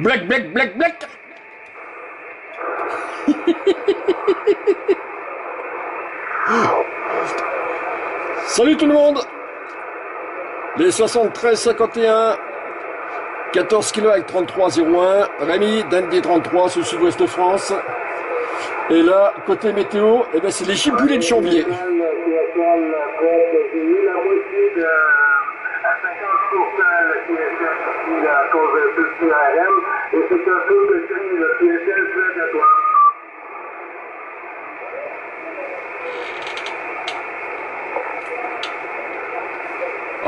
Black, black, black, black Salut tout le monde Les 73-51 14 km 33-01 Rémi, Dandy 33 sur le sud-ouest de France. Et là, côté météo, eh ben, c'est les gibulets de janvier. La moitié de, à 50% le à cause de tout le CRM, et c'est un peu de cri, le de toi.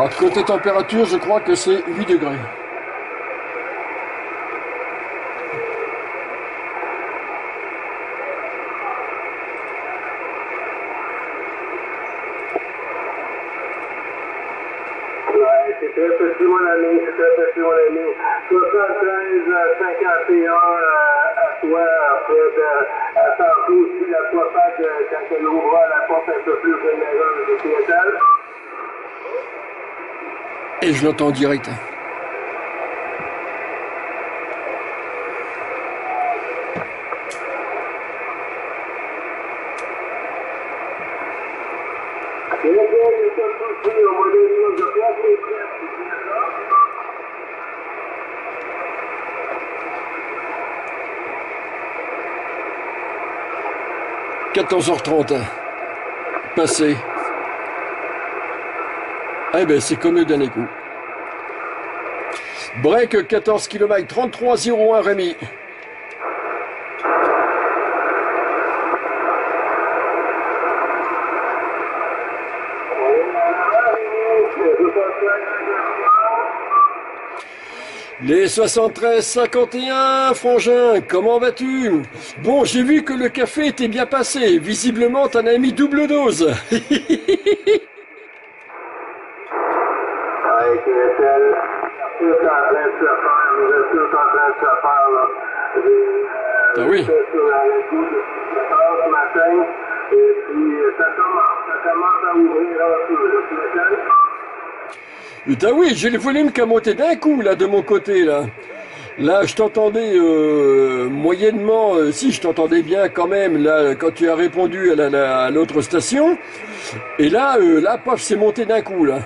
À côté température, je crois que c'est 8 degrés. Ouais, c'est très petit, mon ami, c'est très petit, mon ami. 73, euh, 51 euh, à toi, Fred. Euh, à tantôt aussi, la fois que quand elle ouvra la porte un peu plus généreuse du PSL. Et je l'entends en direct. Et là, il y a un souci au modèle de place, c'est prêt, c'est bien ça. 14h30. Passé. Eh ben, c'est comme dernier coup. Break 14 km 33-01 Rémi. Les 73-51, Frangin, comment vas-tu? Bon, j'ai vu que le café était bien passé. Visiblement, t'en as mis double dose. Putain oui, j'ai le volume qui a monté d'un coup là de mon côté là. Là, je t'entendais euh, moyennement, euh, si je t'entendais bien quand même là quand tu as répondu à la- la- l'autre station. Et là, euh, là, paf, c'est monté d'un coup là.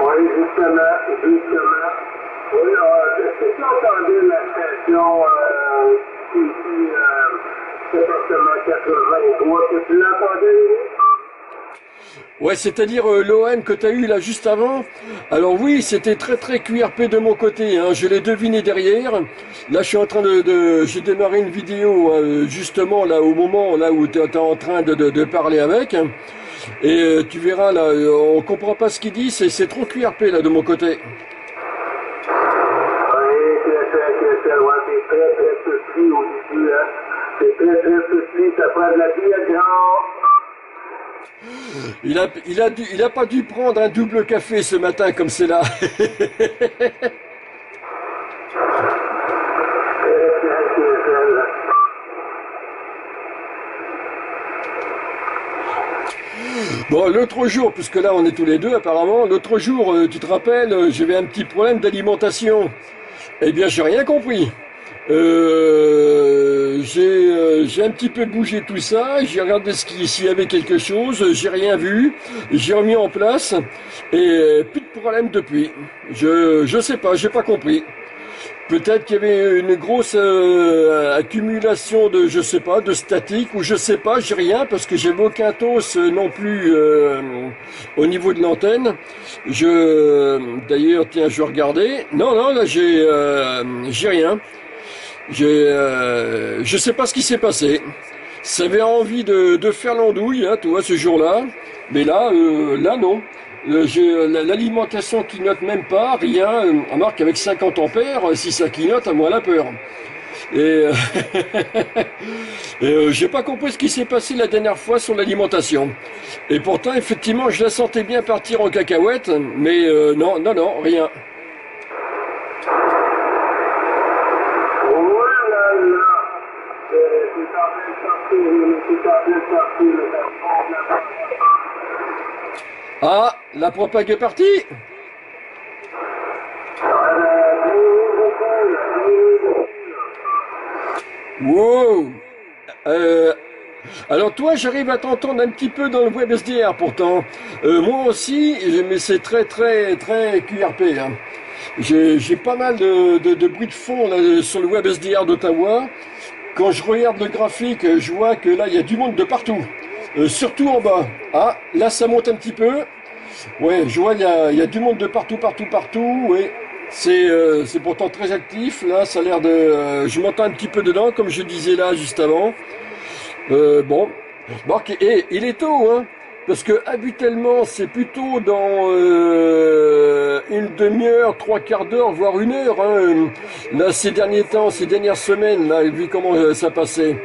Oui, justement, justement. Oui, euh, est-ce que tu entendais la station euh, ici, euh, département 83, que tu l'entendais? Ouais, c'est-à-dire euh, l'OM que tu as eu là juste avant. Alors oui, c'était très très QRP de mon côté. Hein. Je l'ai deviné derrière. Là, je suis en train de, j'ai démarré une vidéo hein, justement là au moment là où tu es en train de, parler avec. Et euh, tu verras là, euh, on comprend pas ce qu'il dit. C'est, trop QRP là de mon côté. C'est hein. Grand. Il a, il a, dû, il a pas dû prendre un double café ce matin comme c'est là. Bon, l'autre jour, puisque là on est tous les deux apparemment, l'autre jour, euh, tu te rappelles, euh, j'avais un petit problème d'alimentation. Eh bien, j'ai rien compris. Euh, j'ai euh, j'ai un petit peu bougé tout ça, j'ai regardé s'il y avait quelque chose, j'ai rien vu, j'ai remis en place et plus de problème depuis. Je je sais pas, j'ai pas compris. Peut-être qu'il y avait une grosse euh, accumulation de, je sais pas, de statique ou je sais pas, j'ai rien parce que j'avais aucun tos euh, non plus euh, au niveau de l'antenne. Je, d'ailleurs, tiens, je regardais. Non, non, là j'ai, euh, j'ai rien. Euh, je sais pas ce qui s'est passé. Ça avait envie de, de faire l'andouille, hein, tu vois, ce jour-là. Mais là, euh, là non. Euh, euh, L'alimentation clignote même pas, rien. Euh, Remarque avec 50 ampères, euh, si ça clignote, à moi la peur. Et, euh, et euh, j'ai pas compris ce qui s'est passé la dernière fois sur l'alimentation. Et pourtant, effectivement, je la sentais bien partir en cacahuète, mais euh, non, non, non, rien. Oh là là! Euh, C'est en train de sortir, mais c'est en train de sortir, le garçon. Ah, la propague est partie Wow euh, Alors toi, j'arrive à t'entendre un petit peu dans le web SDR pourtant. Euh, moi aussi, mais c'est très très très QRP. Hein. J'ai pas mal de, de, bruit de fond sur le web SDR d'Ottawa. Quand je regarde le graphique, je vois que là, il y a du monde de partout. Euh, surtout en bas. Ah, là, ça monte un petit peu. Ouais, je vois, il y a, du monde de partout, partout, partout. Oui, c'est euh, pourtant très actif. Là, ça a l'air de... Euh, je m'entends un petit peu dedans, comme je disais là juste avant. Euh, bon. Bon, et il est tôt, hein parce que habituellement c'est plutôt dans euh, une demi-heure, trois quarts d'heure, voire une heure. Hein. Là, ces derniers temps, ces dernières semaines, là, vu comment euh, ça passait.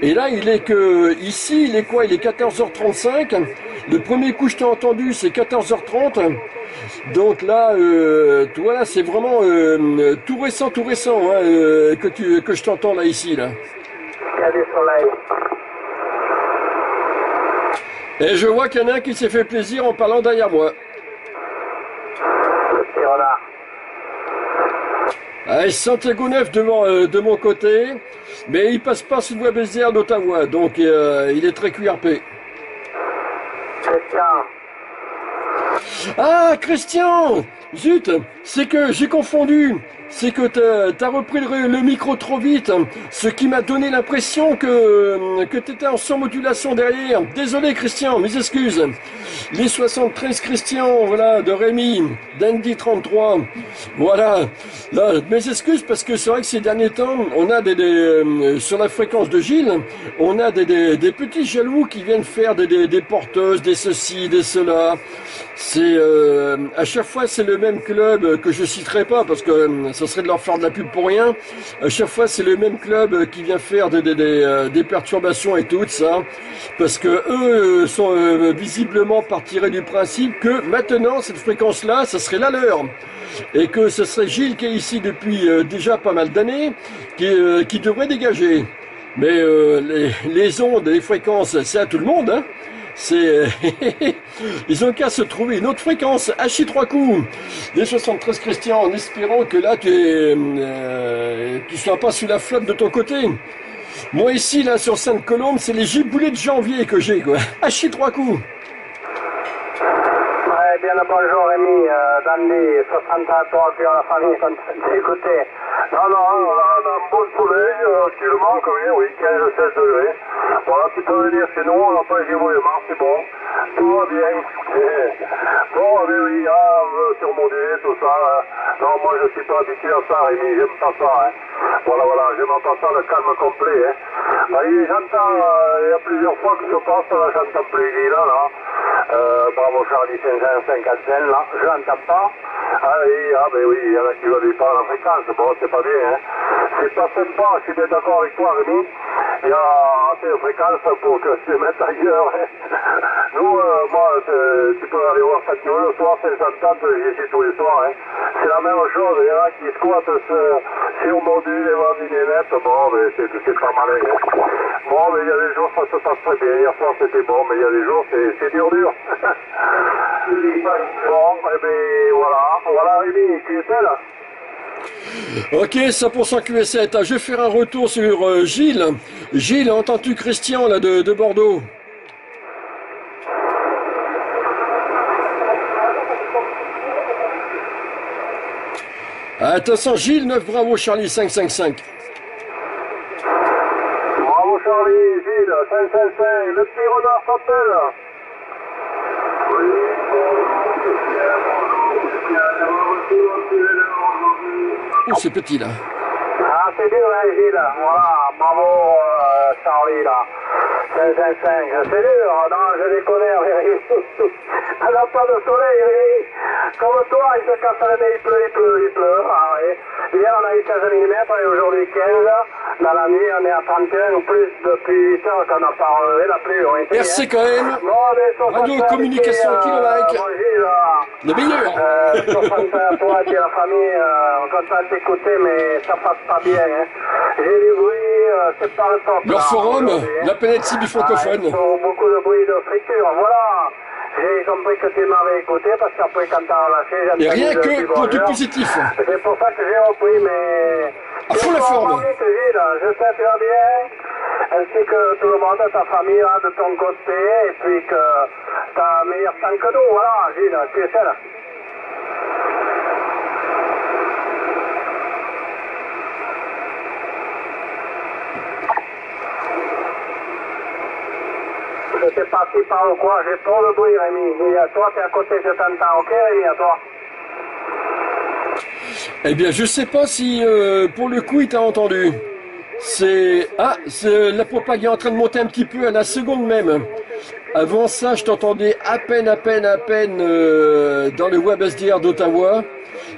Et là, il est que ici, il est quoi? Il est 14h35. Le premier coup, je t'ai entendu, c'est 14h30. Donc là, euh, toi, c'est vraiment euh, tout récent, tout récent hein, que tu que je t'entends là ici là. Et je vois qu'il y en a un qui s'est fait plaisir en parlant derrière moi. Ah, Santiago Neuf euh, de mon côté, mais il passe pas sous le web d'Ottawa, donc euh, il est très QRP. Christian. Ah, Christian Zut, c'est que j'ai confondu c'est que tu as repris le, micro trop vite, ce qui m'a donné l'impression que, que tu étais en surmodulation derrière. Désolé Christian, mes excuses. Les 73 Christian, voilà, de Rémi, d'Andy 33, voilà. Là, mes excuses parce que c'est vrai que ces derniers temps, on a des, euh, sur la fréquence de Gilles, on a des, des, petits jaloux qui viennent faire des, porteuses, des ceci, des cela. C'est euh, à chaque fois c'est le même club que je citerai pas parce que euh, ça serait de leur faire de la pub pour rien. À chaque fois c'est le même club qui vient faire des, des perturbations et tout ça parce que eux sont visiblement partirés du principe que maintenant cette fréquence là ça serait la leur. Et que ce serait Gilles qui est ici depuis déjà pas mal d'années qui, qui devrait dégager. Mais les, les ondes, les fréquences, c'est à tout le monde. Hein. C'est ils ont qu'à se trouver une autre fréquence hachi trois coups. Des 73 Christian en espérant que là tu es euh, sois pas sous la flotte de ton côté. Moi ici là sur Sainte-Colombe c'est les giboulets de janvier que j'ai quoi. Hachi trois coups bien le bonjour Rémi, 60 à toi, puis à la famille, écoutez. Non, non, on a un beau soleil, euh, actuellement, comme oui, 15-16 degrés. Voilà, tu peux venir chez nous, on n'a pas les évoluements, c'est bon. Tout va bien. bon, mais oui, ah, surmoduler, tout ça. Hein. Non, moi je suis pas habitué à ça, Rémi, j'aime pas ça. Hein. Voilà, voilà, j'aime pas ça, le calme complet. Hein. Oui, j'entends, euh, il y a plusieurs fois que je passe, là, j'entends plus là, là. Euh, bravo Charlie 550 là, je n'entends pas. Ah oui, ah ben oui, il y en a qui veulent pas la fréquence, bon c'est pas bien, hein. C'est pas sympa, je suis bien d'accord avec toi Rémi. Il y a assez de fréquences pour que je te mette ailleurs. Hein. Nous, euh, moi, tu peux aller voir cette le soir, 530, j'y suis tous les soirs. Hein. C'est la même chose, il y en a qui squattent sur module et vendent une net, bon, mais c'est pas. Hein. Bon, mais il y a des jours, ça se passe très bien. Hier soir, c'était bon, mais il y a des jours, c'est dur, dur. bon, et eh bien voilà. Voilà, Rémi, QSL. Ok, 100% QS7. Je vais faire un retour sur euh, Gilles. Gilles, entends-tu Christian là de, de Bordeaux? Attention, Gilles, 9 bravo, Charlie 555. Bravo, Charlie, Gilles, 555. Le petit renard s'appelle. Oh, c'est petit là. Ah, c'est dur, hein, Gilles. Voilà, bravo, euh, Charlie, là. 555. C'est dur, non, je les connais, Elle n'a pas de soleil, Rémi. Comme toi, il se casse le nez, il pleut, il pleut, il pleut. Ah, oui. Hier, on a eu 16 mm et aujourd'hui 15. Dans la nuit, on est à 31 ou plus depuis 8 heures qu'on n'a pas relevé la pluie. Merci quand même. Radio Communication Kilomètre. Le meilleur. Euh, à toi et à la famille. Euh, on t'écouter, mais ça passe pas bien. Hein. J'ai du bruit euh, c'est pas le top. Leur forum, hein. la planète cible Ah, beaucoup de bruit de friture, voilà. J'ai compris que tu m'avais écouté parce qu'après quand t'as relâché, j'ai rien que pour du positif. C'est pour ça que j'ai repris, mais... À fond la forme. je sais très bien, ainsi que tout le monde, ta famille là, de ton côté, et puis que t'as meilleur temps que nous, voilà, Gilles, tu es seul. Je sais pas parle ou quoi, j'ai trop de bruit, Rémi. Et à toi, t'es à côté, je t'entends, ok, Rémi, à toi Eh bien, je sais pas si euh, pour le coup il t'a entendu. C'est ah, c'est- la propagande est en train de monter un petit peu à la seconde même. Avant ça, je t'entendais à peine, à peine, à peine euh, dans le web SDR d'Ottawa.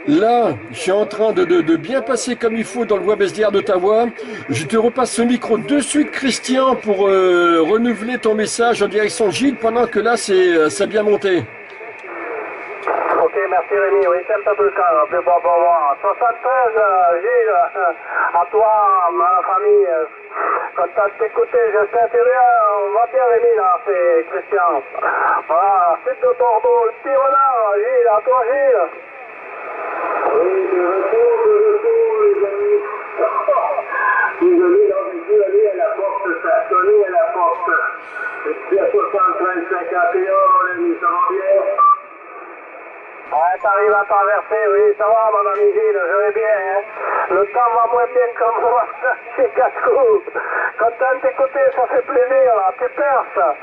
Là, je suis en train de, de- bien passer comme il faut dans le web SDR d'Ottawa. Je te repasse le micro de suite, Christian, pour euh, renouveler ton message en direction Gilles, pendant que là, c'est ça bien monté. Ok, merci Rémi. Oui, c'est un peu plus calme. Mais bon, bon, bon. 73, euh, Gilles, euh, à toi, ma famille. euh, Content de t'écouter. Je sais, bien. On va bien, Rémi, là. C'est Christian. Voilà, c'est de Bordeaux. Le petit renard, Gilles. À toi, Gilles. Oui, de retour, de retour, les amis. Désolé, donc, je suis allé à la porte, ça a sonné à la porte. Je suis à 73, 51, les ça va bien? Ouais, t'arrives à traverser, oui, ça va, mon ami Gilles, je vais bien, hein. Le temps va moins bien que moi, chez Cascou. Content de t'écouter, ça fait plaisir, là, tu perces.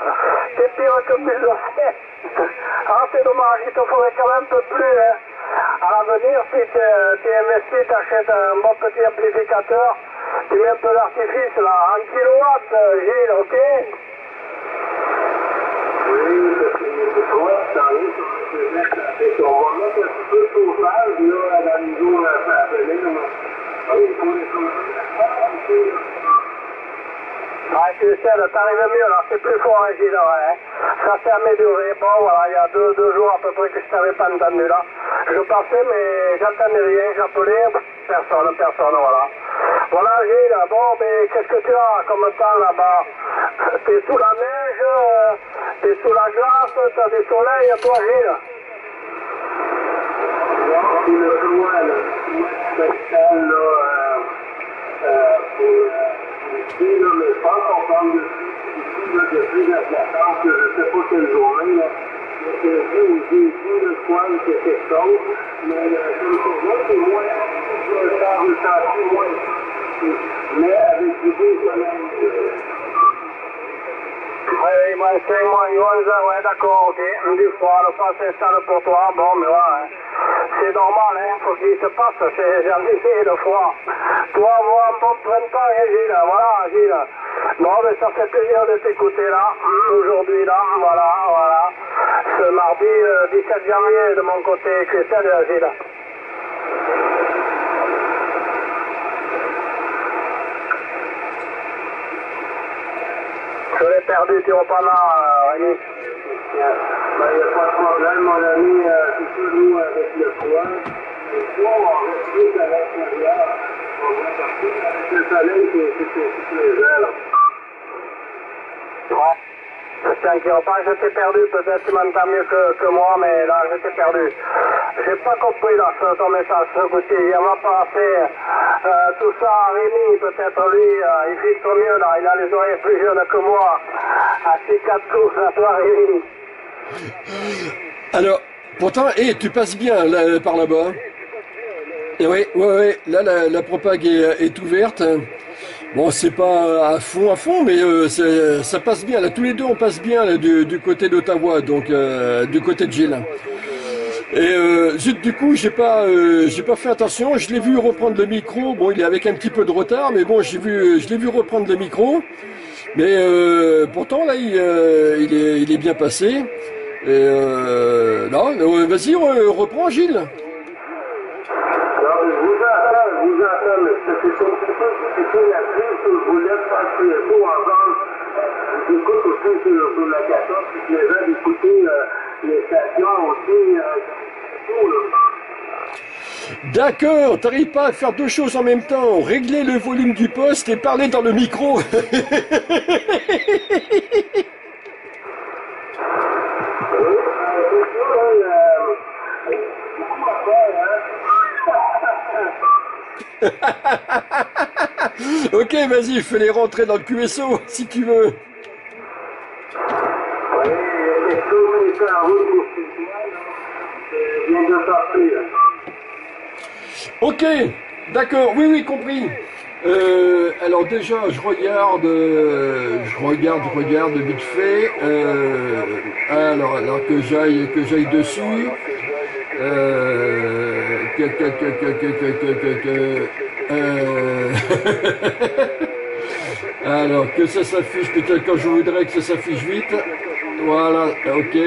T'es pire que Bulldozer. Ah, c'est dommage, il te faudrait quand même un peu plus, hein. À l'avenir, si tu es investi, t'achètes un bon petit amplificateur, tu mets un peu d'artifice, là, en kilowatts, euh, Gilles, ok? Oui, c'est chauffage, là, dans le niveau, là, ça a fait là. Oui, il faut les chauffer. Ah, tu sais, là, t'arrives mieux, là, c'est plus fort, hein, Gilles, ouais, hein. Ça s'est amélioré. Bon, voilà, il y a deux, deux jours à peu près que je t'avais pas entendu, là. Je passais, mais j'entendais rien, j'appelais, personne, personne, voilà. Voilà, Gilles, bon, mais qu'est-ce que tu as comme temps là-bas? T'es sous la neige, t'es sous la glace, t'as du soleil, toi, Gilles? Là, euh, pour ici, là, mais je pense qu'on parle de ici, là, depuis la platance, je ne sais pas quelle journée, là. Mais c'est vu au début, le coin, c'est quelque chose, mais euh, comme c'est là, c'est moins, je le sens, je le sens plus moins. Mais avec du beau soleil, euh, Oui, oui, moins 5, moins 11, ouais, d'accord, ok. Du froid, le froid s'installe pour toi, bon, mais voilà, hein. C'est normal, hein, faut qu'il se passe, c'est janvier, le froid. Toi, moi, un bon printemps, hein, Gilles, voilà, Gilles. Bon, mais ça fait plaisir de t'écouter là, hum, aujourd'hui, là, voilà, voilà. Ce mardi euh, 17 janvier, de mon côté, Christian, euh, Gilles. Je l'ai perdu, tu reprends là, euh, Rémi. Ben, il n'y a pas de problème, mon ami, euh, toujours avec le froid. Le froid, on reste plus à l'intérieur. On va partir avec le soleil, c'est c'est- c'est plaisant, là. Ouais. Christian qui reprend, je t'ai perdu, peut-être tu m'entends mieux que, que moi, mais là, je t'ai perdu. J'ai pas compris là, ce- ton message, ce coup-ci. Il m'a passé euh, tout ça à Rémi, peut-être lui, euh, il filtre mieux là, il a les oreilles plus jeunes que moi. À 6-4 coups, à toi Rémi. Alors, pourtant, eh, tu passes bien par là-bas. Et oui, ouais, ouais, là, la, la propague est, est ouverte. Bon, c'est pas à fond, à fond, mais euh, ça passe bien. Là, tous les deux, on passe bien du, côté d'Ottawa, donc euh, du côté de Gilles. Et euh, zut, du coup, j'ai pas, euh, pas fait attention. Je l'ai vu reprendre le micro. Bon, il est avec un petit peu de retard, mais bon, j'ai vu, je l'ai vu reprendre le micro. Mais euh, pourtant, là, euh, il est bien passé. Et euh, non, euh, vas-y, re- reprends, Gilles. Alors, je vous entends, je vous entends, mais c'est c'est un petit peu difficile à suivre sur le volet parce qu'il faut entendre. euh, J'écoute aussi sur, sur la 14, puis je les ai d'écouter euh, les stations aussi. Euh, tout, là. D'accord, t'arrives pas à faire deux choses en même temps, régler le volume du poste et parler dans le micro. ok, vas-y, fais-les rentrer dans le QSO si tu veux. Ok, d'accord, oui, oui, compris. Euh, alors déjà, je regarde, euh, je regarde, je regarde vite fait. Euh, alors, alors que j'aille, que j'aille dessus. Que, que, alors que ça s'affiche peut-être quand je voudrais que ça s'affiche vite. Voilà, ok.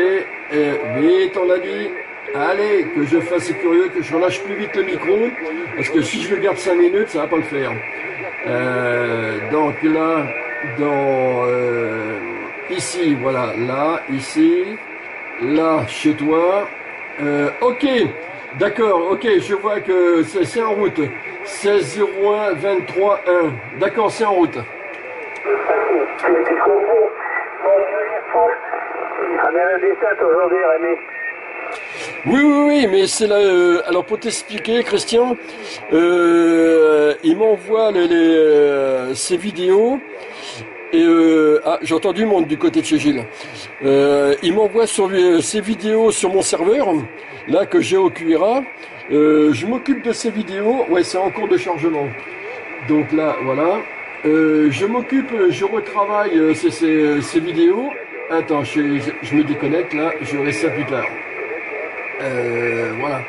Vite, on l'a dit. Allez, que je fasse curieux, que je relâche plus vite le micro, parce que si je le garde 5 minutes, ça va pas le faire. Euh, donc là, dans euh, ici, voilà, là, ici, là, chez toi. Euh, ok, d'accord, ok, je vois que c'est en route. 16 01 23 1. D'accord, c'est en route. On est le 17 aujourd'hui, Rémi. Oui, oui, oui, mais c'est là. euh, alors pour t'expliquer, Christian, euh, il m'envoie euh, ces vidéos. Et ah, j'ai entendu monde du côté de chez Gilles. Il m'envoie sur ces vidéos sur mon serveur, là que j'ai au QRA. Je m'occupe de ces vidéos. Ouais, c'est en cours de chargement. Donc là, voilà. Je m'occupe, je retravaille ces, vidéos. Attends, je, me déconnecte là, je verrai ça plus tard. Euh, voilà.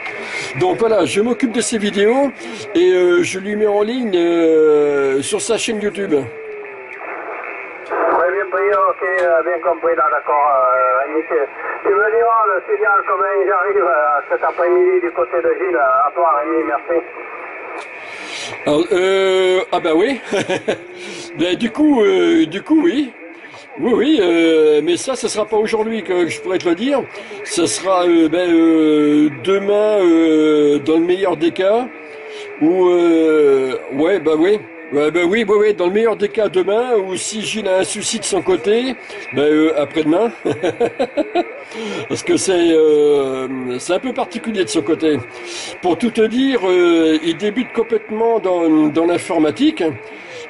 Donc voilà, je m'occupe de ces vidéos et euh, je lui mets en ligne euh, sur sa chaîne YouTube. Oui, bien pris, ok, bien compris, là, d'accord. Euh, Rémi, tu, me diras le signal comment j'arrive euh, cet après-midi du côté de Gilles. À toi, Rémi, merci. Alors, euh, ah bah oui. ben, du coup, euh, du coup, oui. Oui, oui, euh, mais ça, ce sera pas aujourd'hui que je pourrais te le dire. Ce sera euh, ben, euh, demain, euh, dans le meilleur des cas. Ou ouais, bah oui. Ouais, bah oui, oui, oui, dans le meilleur des cas demain, ou si Gilles a un souci de son côté, ben euh, après-demain. Parce que c'est euh, c'est un peu particulier de son côté. Pour tout te dire, euh, il débute complètement dans l'informatique.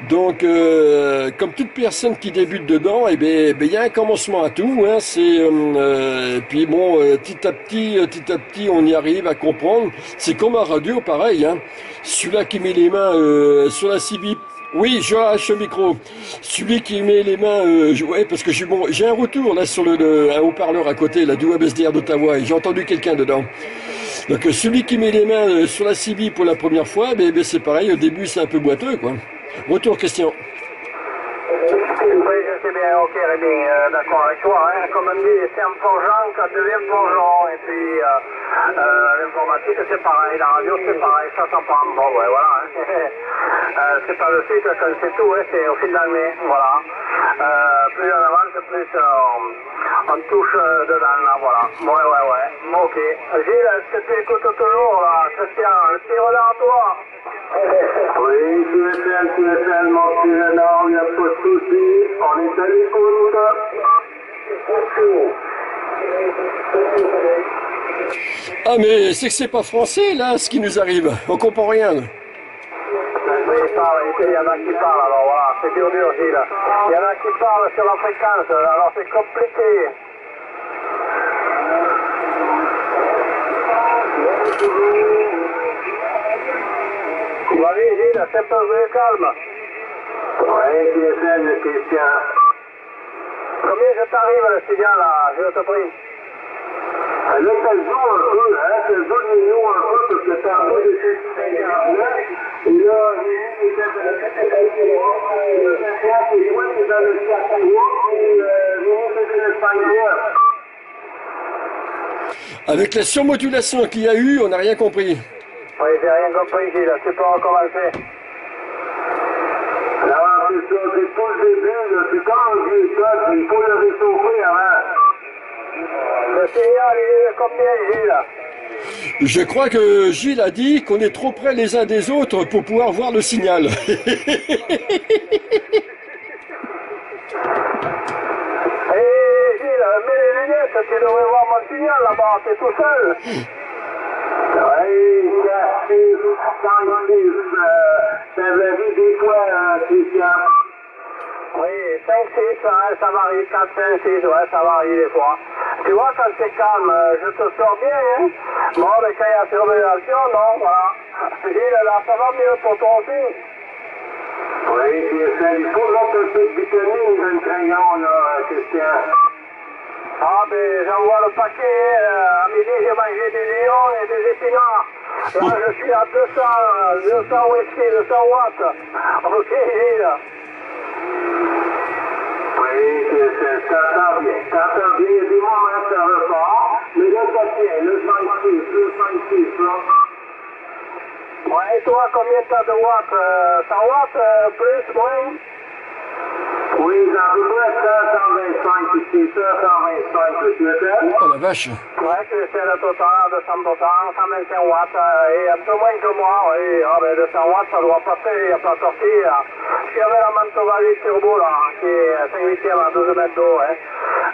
Donc, euh, comme toute personne qui débute dedans, eh eh bien, il y a un commencement à tout. Hein, c'est, euh, euh, puis bon, euh, petit à petit, euh, petit à petit, on y arrive à comprendre. C'est comme un radio, pareil. Hein. Celui-là qui met les mains euh, sur la CB. Oui, je lâche le micro. Celui qui met les mains, je- ouais, parce que j'ai bon, j'ai un retour là sur le, un haut-parleur à côté, là du WebSDR d'Ottawa, et j'ai entendu quelqu'un dedans. Donc celui qui met les mains sur la CB pour la première fois, ben, c'est pareil. Au début, c'est un peu boiteux, quoi. Retour question. Oui, sais bien, ok, Rémi, euh, d'accord avec toi. Hein. Comme on dit, c'est un forgeant qui devient forgeron. Et puis, euh, euh, l'informatique, c'est pareil. La radio, c'est pareil. Ça s'apprend. Bon, ouais, voilà. hein. c'est pas le qu'on sait tout, hein, c'est au fil de l'année. Voilà. Plus on avance, plus on touche dedans, là, voilà. Ouais, ouais, ouais. Ok. Gilles, est-ce que tu écoutes toujours, là Christian, le petit à toi? Oui, QSL, QSL, mon petit renard, il n'y a pas de souci. On est à l'écoute. Ah mais c'est que c'est pas français là, ce qui nous arrive. On comprend rien. Oui, parle, il y en a qui parlent, alors voilà, c'est dur, dur, Gilles. Il y en a qui parlent sur la fréquence, alors c'est compliqué. Vas-y, Gilles, c'est un peu calme. Oui, QSL, Christian. Combien je t'arrive le signal, là, je te prie Ah, Là, joue un peu, hein, joue le un peu, parce que t'as un peu de 59, et là, il était dans le 50 et moi, il est dans le 43, et euh, Rémi, c'était le 59. Avec la surmodulation qu'il y a eu, on n'a rien compris. Oui, j'ai rien compris, Gilles, tu peux recommencer. Alors, c'est ça, c'est tout le début, là, c'est quand on dit ça, il faut le réchauffer avant. Le signal, il est de combien, Gilles Je crois que Gilles a dit qu'on est trop près les uns des autres pour pouvoir voir le signal. Hé Gilles, mets les lunettes, tu devrais voir mon signal là-bas, t'es tout seul. merci, Saint-Fils. Ça varie des fois, Christian. Oui, 5, 6, ouais, ça varie, 4, 5, 6, ouais, ça varie des fois. Tu vois, quand c'est calme, je te sors bien, hein. Bon, mais quand il y a non, voilà. Ça va mieux pour toi aussi. Oui, Christian, il faut un peu de vitamine dans crayon, là, Christian. Ah, ben, j'envoie le paquet, euh, à midi, j'ai mangé des lions et des épinards. Là, je suis à 200, euh, 200 whisky, 200 watts. Ok, Gilles. Oui, Christian, je t'entends bien. Je t'entends bien. Il y a des moments que ça repart, mais là, ça tient. Le 5-6, le 5-6, là. Ouais, et toi, combien t'as de watts euh, 100 watts, plus, moins Oui, j'en veux pas 125 ici, 125, le Christian. Oh la vache. Ouais, sais le total de 100 125 watts, euh, et un peu moins que moi, oui. Ah, ben, de 100 watts, ça doit passer, il n'y a pas sorti. Y avait la Mantova 8 Turbo, là, qui est 5 8 à 12 mètres d'eau, hein.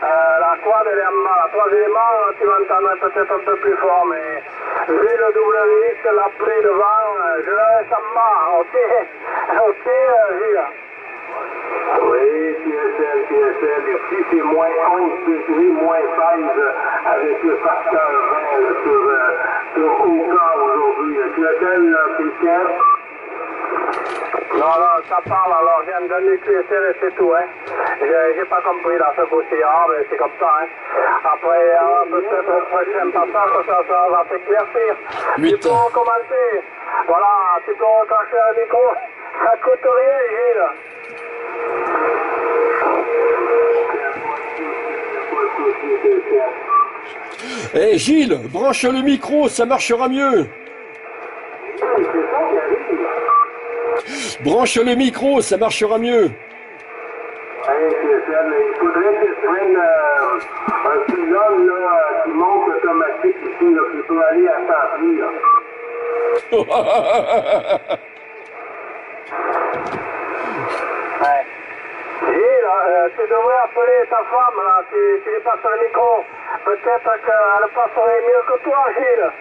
Euh, la quad, elle est en bas. La troisième élément, tu m'entendrais peut-être un peu plus fort, mais vu le WX, la pluie devant, euh, je la laisse en bas, ok Ok, euh, Gilles Oui, TSL, TSL. Ici, c'est moins 11 degrés, moins 16 avec le facteur 20 là, sur, euh, sur Oka aujourd'hui. Là, Christian? Non, non, ça parle, alors je viens de donner QSL et c'est tout, hein. J'ai pas compris là ce coup-ci, mais c'est comme ça, hein. Après, euh, peut-être au prochain passage, ça, ça va s'éclaircir. Tu peux recommencer. Voilà, tu peux recracher le micro. Ça coûte rien, Gilles. Eh Gilles, branche le micro, ça marchera mieux. Branche le micro, ça marchera mieux. Il faudrait que je prenne un pylône là, qui monte automatique ici, là, qui peut aller à 100 pieds, là. Ouais. Gilles, euh, tu devrais appeler ta femme, là, tu, tu lui passes le micro. Peut-être qu'elle passerait mieux que toi, Gilles.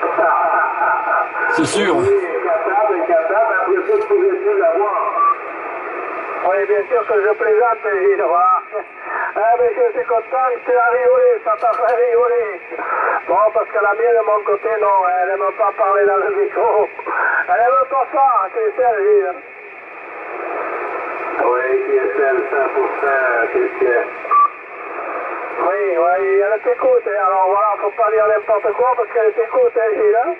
C'est sûr. Oui, capable, capable, après tu plus l'avoir. Oui, bien sûr que je plaisante, Gilles, voilà. Ah, mais je suis content que tu as rigolé, ça t'a fait rigoler. Bon, parce que la mienne, de mon côté, non, elle n'aime pas parler dans le micro. Elle n'aime pas ça, c'est ça, Gilles. Oui, TSL, 100%, Christian. Oui, oui, elle t'écoute, hein. alors voilà, faut pas dire n'importe quoi parce qu'elle t'écoute, hein, Gilles. hein.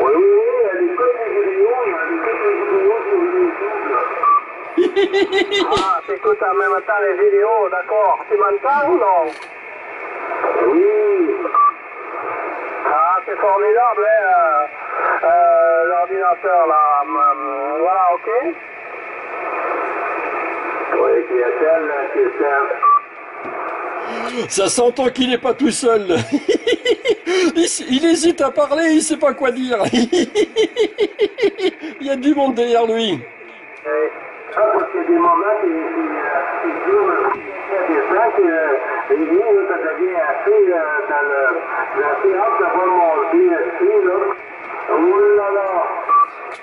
Oui, oui, oui, elle écoute les vidéos, elle écoute les vidéos sur YouTube. Ah, t'écoutes en même temps les vidéos, d'accord. Tu m'entends ou non? Oui. Ah, c'est formidable, hein, euh, euh, l'ordinateur, là. Hum, Voilà, ok Oui, TSL, là, Christian. Ça s'entend qu'il n'est pas tout seul. il, hésite à parler, il sait pas quoi dire. il y a du monde derrière lui.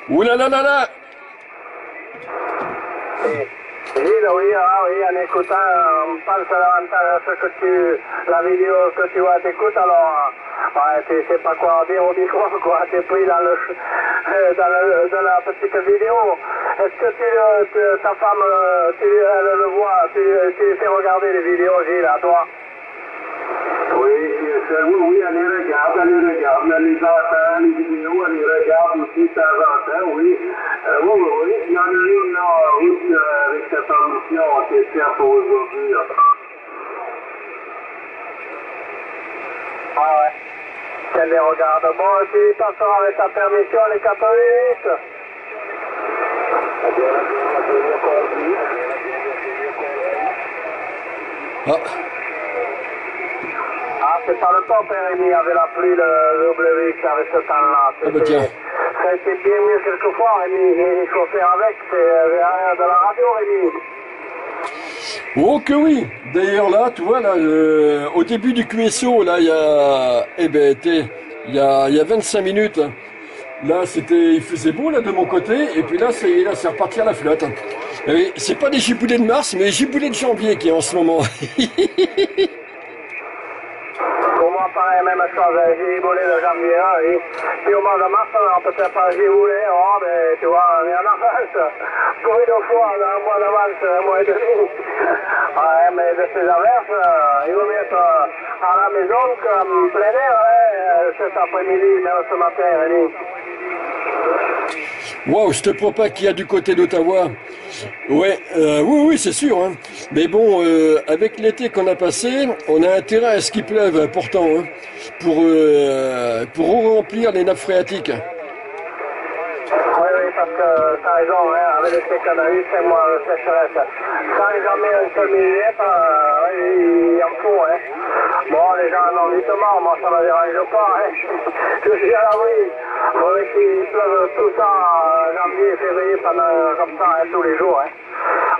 Ouh là là là là Ah, oui, en écoutant, on pense davantage à ce que tu, la vidéo que tu vois, t'écoutes, alors, ouais, tu sais pas quoi dire au micro, quoi, t'es pris dans le, dans le, dans la petite vidéo. Est-ce que tu, ta femme, tu, elle le voit, tu, tu fais regarder les vidéos, Gilles, à toi? Oui, TSL, oui, oui, elle les regarde, elle les regarde, elle les entend, les vidéos, elle les regarde aussi de temps en temps, oui. Euh, oui, oui, oui. Il y en a une, là, en route, euh, avec sa permission, qui est faite pour aujourd'hui. Ah ouais. Qu'elle les regarde. Bon, tu passeras avec ta permission les 4 minutes. Ah, Ah, c'est pas le Rémi, avec la pluie, le, WX avec ce temps-là. Ah bah tiens. Ça a été bien mieux quelquefois, Rémi, il faut faire avec, c'est euh, de la radio, Rémi. Oh que oui D'ailleurs là, tu vois, là, euh, au début du QSO, là, il y a... Eh ben, il y a, il y a 25 minutes, là, c'était... Il faisait beau, là, de mon côté, et puis là, ça y est, là, c'est reparti à la flotte. C'est pas des giboulées de mars, mais des giboulées de janvier qui est en ce moment. Pareil, même chose, j'ai volé de janvier, et puis au mois de mars, on peut-être pas j'ai volé, oh, mais tu vois, est en avance. Pour une fois, a un mois d'avance, un mois et demi. Ouais, mais de ces averses, euh, il vaut mieux être euh, à la maison qu'en plein air, hein, euh, cet après-midi, même ce matin, Rémi. Waouh, je te prends pas qu'il y a du côté d'Ottawa. Ouais, oui, oui, c'est sûr. hein. Mais bon, avec l'été qu'on a passé, on a intérêt à ce qu'il pleuve pourtant, hein, pour, euh, pour remplir les nappes phréatiques. Oui, parce que t'as raison, hein, avec les qu'on c'est moi, le sécheresse. Quand jamais un seul millimètre, euh, il en faut, hein. Bon, les gens en ont doucement, moi ça me dérange pas, hein. Je suis à l'abri. Qu'il pleuve tout ça en janvier, février, pendant comme ça, tous les jours.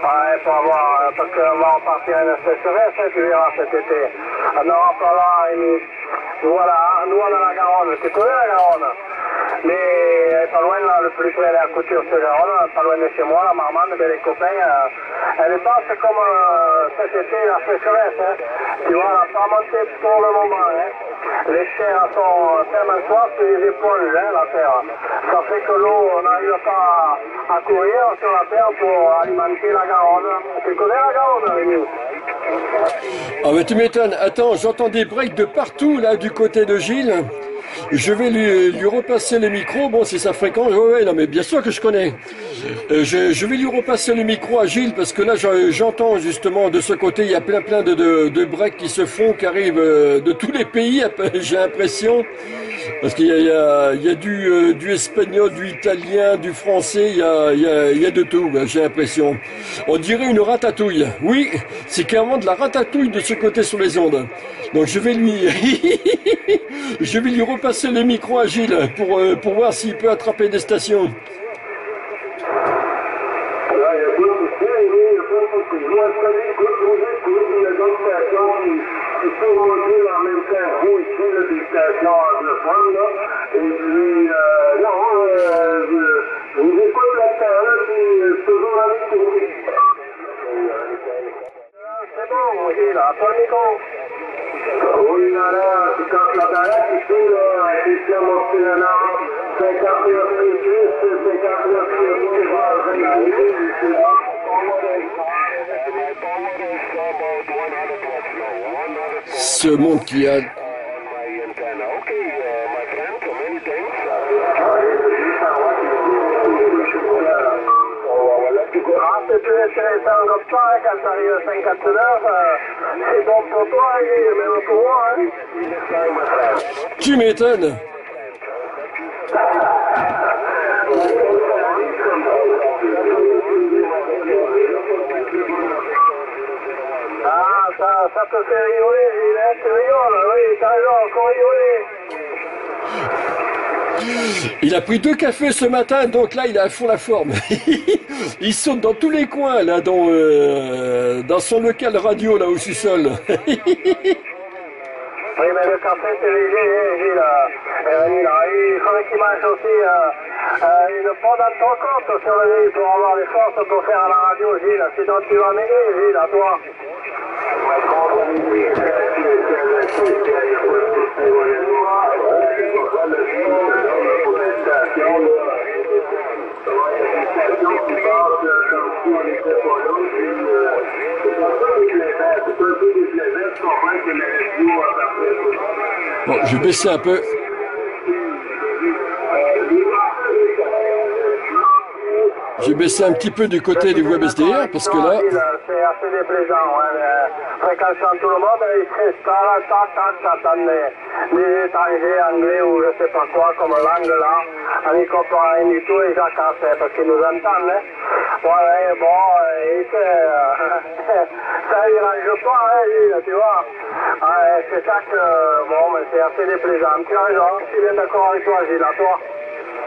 Ouais, pour avoir, euh, parce qu'on va repartir à une sécheresse, tu verras cet été. En Europe, là, et voilà, nous on a la Garonne, tu connais la Garonne mais elle est pas loin, là, le plus près, est à couture sur Garonne, pas loin de chez moi, la Marmande, ben, les copains. euh, elle est pas, comme euh, cet été, la sécheresse. Hein. Tu vois, elle n'a pas monté pour le moment. Hein. Les chairs sont tellement soif, c'est les éponges, hein, la terre. Ça fait que l'eau, on n'arrive pas à, à courir sur la terre pour alimenter la Garonne. Tu connais la Garonne, Rémi Ah mais tu m'étonnes. Attends, j'entends des breaks de partout là du côté de Gilles. Je vais lui, repasser le micro. Bon, c'est sa fréquence. Ouais, ouais, non, mais bien sûr que je connais. Euh, je, vais lui repasser le micro à Gilles parce que là, j'en- j'entends justement de ce côté, il y a plein plein de, breaks qui se font, qui arrivent euh, de tous les pays. J'ai l'impression. Parce qu'il y a, euh, du espagnol, du italien, du français, il y a, il y a, de tout, ben, j'ai l'impression. On dirait une ratatouille. Oui, c'est carrément de la ratatouille de ce côté sur les ondes. Donc je vais lui, je vais lui repasser le micro à Gilles pour, pour voir s'il peut attraper des stations. Là, il y a pas de souci, il y a pas de souci. Moi, je connais, écoute, vous écoutez, il y a d'autres stations qui, qui sont montées en même temps que vous ici, là, là. Et puis, euh, non, euh, je, je vous écoute là-dedans, là, puis euh, je suis toujours à l'écoute. C'est bon, Gilles, à toi le micro. Oui, là, là, quand la barrette ici, là, elle est bien an, 59 plus, 59 plus, Ce monde qui a... Ah, c'est plus intéressant comme ça, hein, quand t'arrives à 59, euh, c'est bon pour toi, et même pour moi, hein. Tu m'étonnes. Ah, ça, ça te fait rigoler, Gilles, hein, tu rigoles, oui, t'as raison, faut rigoler. Il a pris deux cafés ce matin, donc là il est à fond la forme. il saute dans tous les coins là, dans, euh, dans son local radio là au sous-sol. Oui, mais le café, c'est léger, hein, Gilles. Euh, Rémi, là. Il faudrait qu'il mange aussi euh, euh, une pomme dans ton compte sur le lit pour avoir les forces pour faire la radio, Gilles. Sinon, tu vas m'aider, Gilles, à toi. Bon, je vais baisser un peu. J'ai baissé un petit peu du côté du web SDR parce que là, C'est assez déplaisant. Ouais, mais fréquentant tout le monde, il se tac, tac, tac, tac, les, étrangers anglais ou je sais pas quoi comme langue là. On n'y comprend rien du tout et j'acasse parce qu'ils nous entendent. Hein. Ouais, bon, et que, ça ne dérange pas, hein, tu vois. Ah, c'est ça que, bon, c'est assez déplaisant. Tu as raison, je suis bien d'accord avec toi, Gilles, à toi.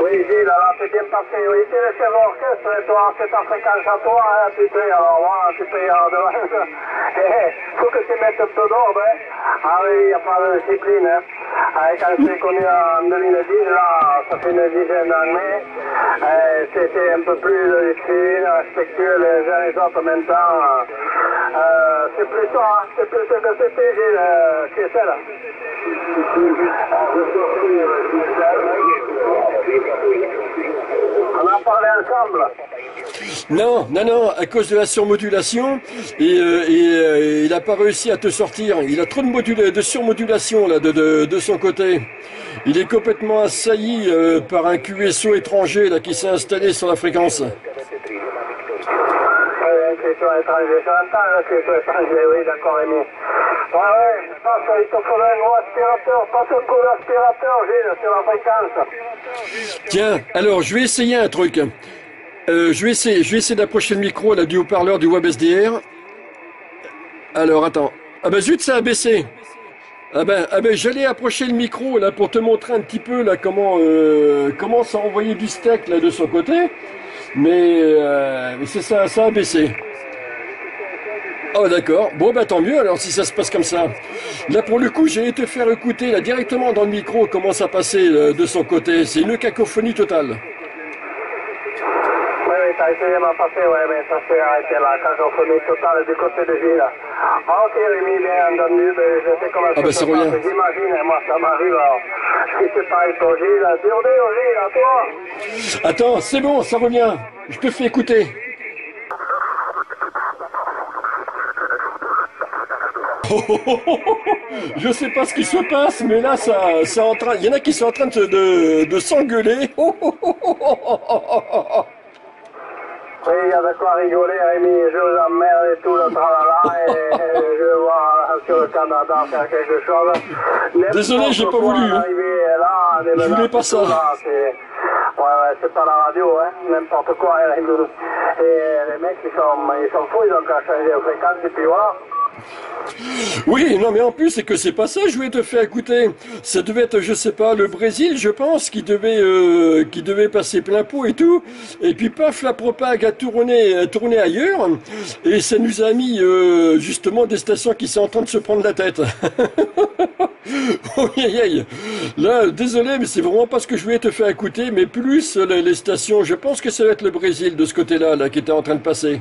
Oui, Gilles, alors c'est bien passé. Oui, c'est le chef d'orchestre, et toi, c'est ta fréquence à toi, hein, tu payes, alors voilà, tu payes en devant. Eh, faut que tu mettes un peu d'ordre, hein. Ah oui, il n'y a pas de discipline, hein. Ah, quand je suis connu en 2010, là, ça fait une dizaine d'années, euh, c'était un peu plus de discipline, respectueux les uns les autres en même temps. Euh, c'est plus ça, hein, c'est plus ce que c'était, Gilles, euh, qui celle. On ensemble. Non, non, non, à cause de la surmodulation, et, euh, euh, il n'a pas réussi à te sortir. Il a trop de, modula- de surmodulation là, de, de, de son côté. Il est complètement assailli euh, par un QSO étranger là, qui s'est installé sur la fréquence. Tiens, alors je vais essayer un truc. Euh, je vais essayer, essayer d'approcher le micro là, du haut-parleur du WebSDR. Alors attends. Ah ben zut, ça a baissé. Ah ben, ah ben j'allais approcher le micro là pour te montrer un petit peu là comment euh, comment ça envoyait du steak là de son côté. Mais, euh, mais c'est ça, ça a baissé. Oh d'accord. Bon bah tant mieux alors si ça se passe comme ça. Là pour le coup j'ai été faire écouter là directement dans le micro comment ça passait euh, de son côté. C'est une cacophonie totale. Oui, oui, t'as essayé de m'en passer, ouais, mais ça s'est arrêté là, cacophonie totale du côté de Gilles. Ah, ok, Rémi, bien entendu, mais je sais comment Ah, bah, ça se passe. J'imagine, moi, ça m'arrive, alors. Si c'est pareil pour Gilles, dur, dur, Gilles, à toi. Attends, c'est bon, ça revient. Je te fais écouter. Je sais pas ce qui se passe, mais là, ça, ça en train. Il y en a qui sont en train de, de, de s'engueuler. Oui, il y a de quoi rigoler, Rémi. Je vous emmerde et tout le tralala. Et, et je vois euh, sur le Canada faire quelque chose. Désolé, j'ai pas voulu. Hein. Là, je voulais pas ça. Là, ouais, ouais, c'est pas la radio, hein. N'importe quoi, Rémi. Et les mecs, ils sont, ils sont fous, ils ont qu'à changer de fréquence et puis voilà. Oui, non, mais en plus, c'est que c'est pas ça, je voulais te faire écouter. Ça devait être, je sais pas, le Brésil, je pense, qui devait, euh, qui devait passer plein pot et tout. Et puis, paf, la propague a tourné, tourné ailleurs. Et ça nous a mis, euh, justement, des stations qui sont en train de se prendre la tête. oh, aïe, aïe. Là, désolé, mais c'est vraiment pas ce que je voulais te faire écouter, mais plus euh, les, les stations. Je pense que ça va être le Brésil de ce côté-là, là, qui était en train de passer.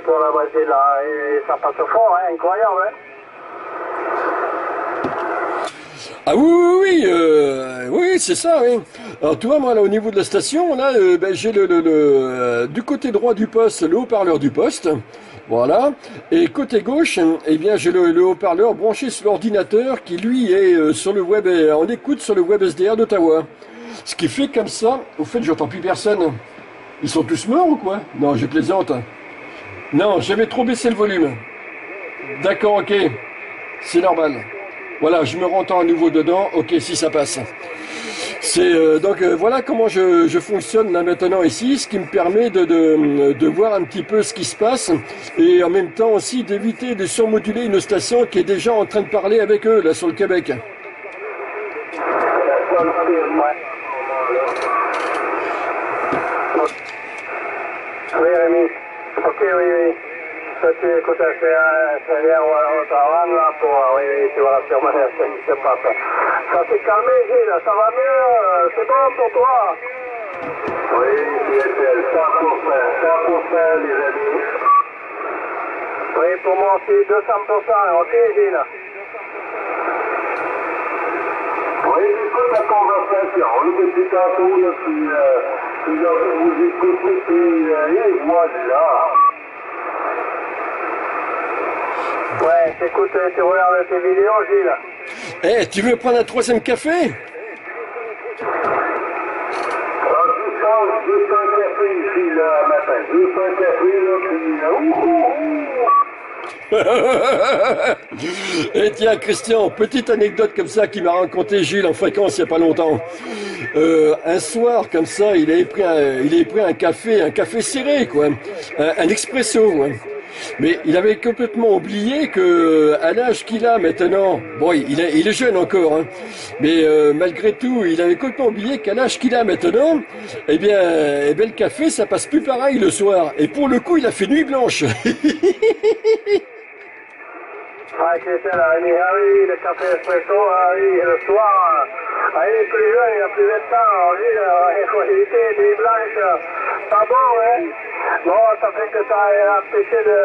Pour le Brésil, là, et ça passe fort, hein, incroyable, hein. Ah oui, oui, oui, euh, oui, c'est ça, oui. Alors tu vois, moi, là, au niveau de la station, là, euh, ben, j'ai le, euh, du côté droit du poste, le haut-parleur du poste, voilà. Et côté gauche, eh bien, j'ai le, le haut-parleur branché sur l'ordinateur qui, lui, est sur le web, en écoute sur le web SDR d'Ottawa. Ce qui fait comme ça, au fait, j'entends plus personne. Ils sont tous morts ou quoi? Non, je plaisante. Non, j'avais trop baissé le volume. D'accord, ok. C'est normal. Voilà, je me rentends à nouveau dedans. Ok, si ça passe. C'est euh, donc euh, voilà comment je, je fonctionne là maintenant ici, ce qui me permet de, de, de voir un petit peu ce qui se passe et en même temps aussi d'éviter de surmoduler une station qui est déjà en train de parler avec eux là sur le Québec. Ok, oui, oui. Ça, tu écoutes, au travail, là, pour, euh, oui, oui, tu vois la permanence, ce qui se passe. Ça s'est calmé, Gilles, ça va mieux, euh, c'est bon pour toi. Oui, CSL, 100%, 100%, les amis. Oui, pour moi aussi, 200%, ok, Gilles. Oui, j'écoute la conversation, depuis tantôt, là, puis, euh, puis là, vous écoutez, puis, euh, et voilà. Ouais, écoute, tu regardes tes vidéos, Gilles. Eh, tu veux prendre un troisième café? Juste un, juste un café ici, là, matin. Juste un café, là, puis... Et Eh, tiens, Christian, petite anecdote comme ça qui m'a raconté Gilles en fréquence il n'y a pas longtemps. Euh, un soir, comme ça, il avait pris un, un café, un café serré, un, expresso. ouais. Mais il avait complètement oublié que à l'âge qu'il a maintenant, bon, il est, il est jeune encore, hein, mais euh, malgré tout, il avait complètement oublié qu'à l'âge qu'il a maintenant, eh bien, eh bien, le café, ça passe plus pareil le soir. Et pour le coup, il a fait nuit blanche. Ça, là. Il dit, ah oui, le café espresso, ah oui, le soir, ah, il est plus jeune, il a plus de temps, lui, il était des blanches, pas bon, hein? Bon, ça fait que t'as empêché de...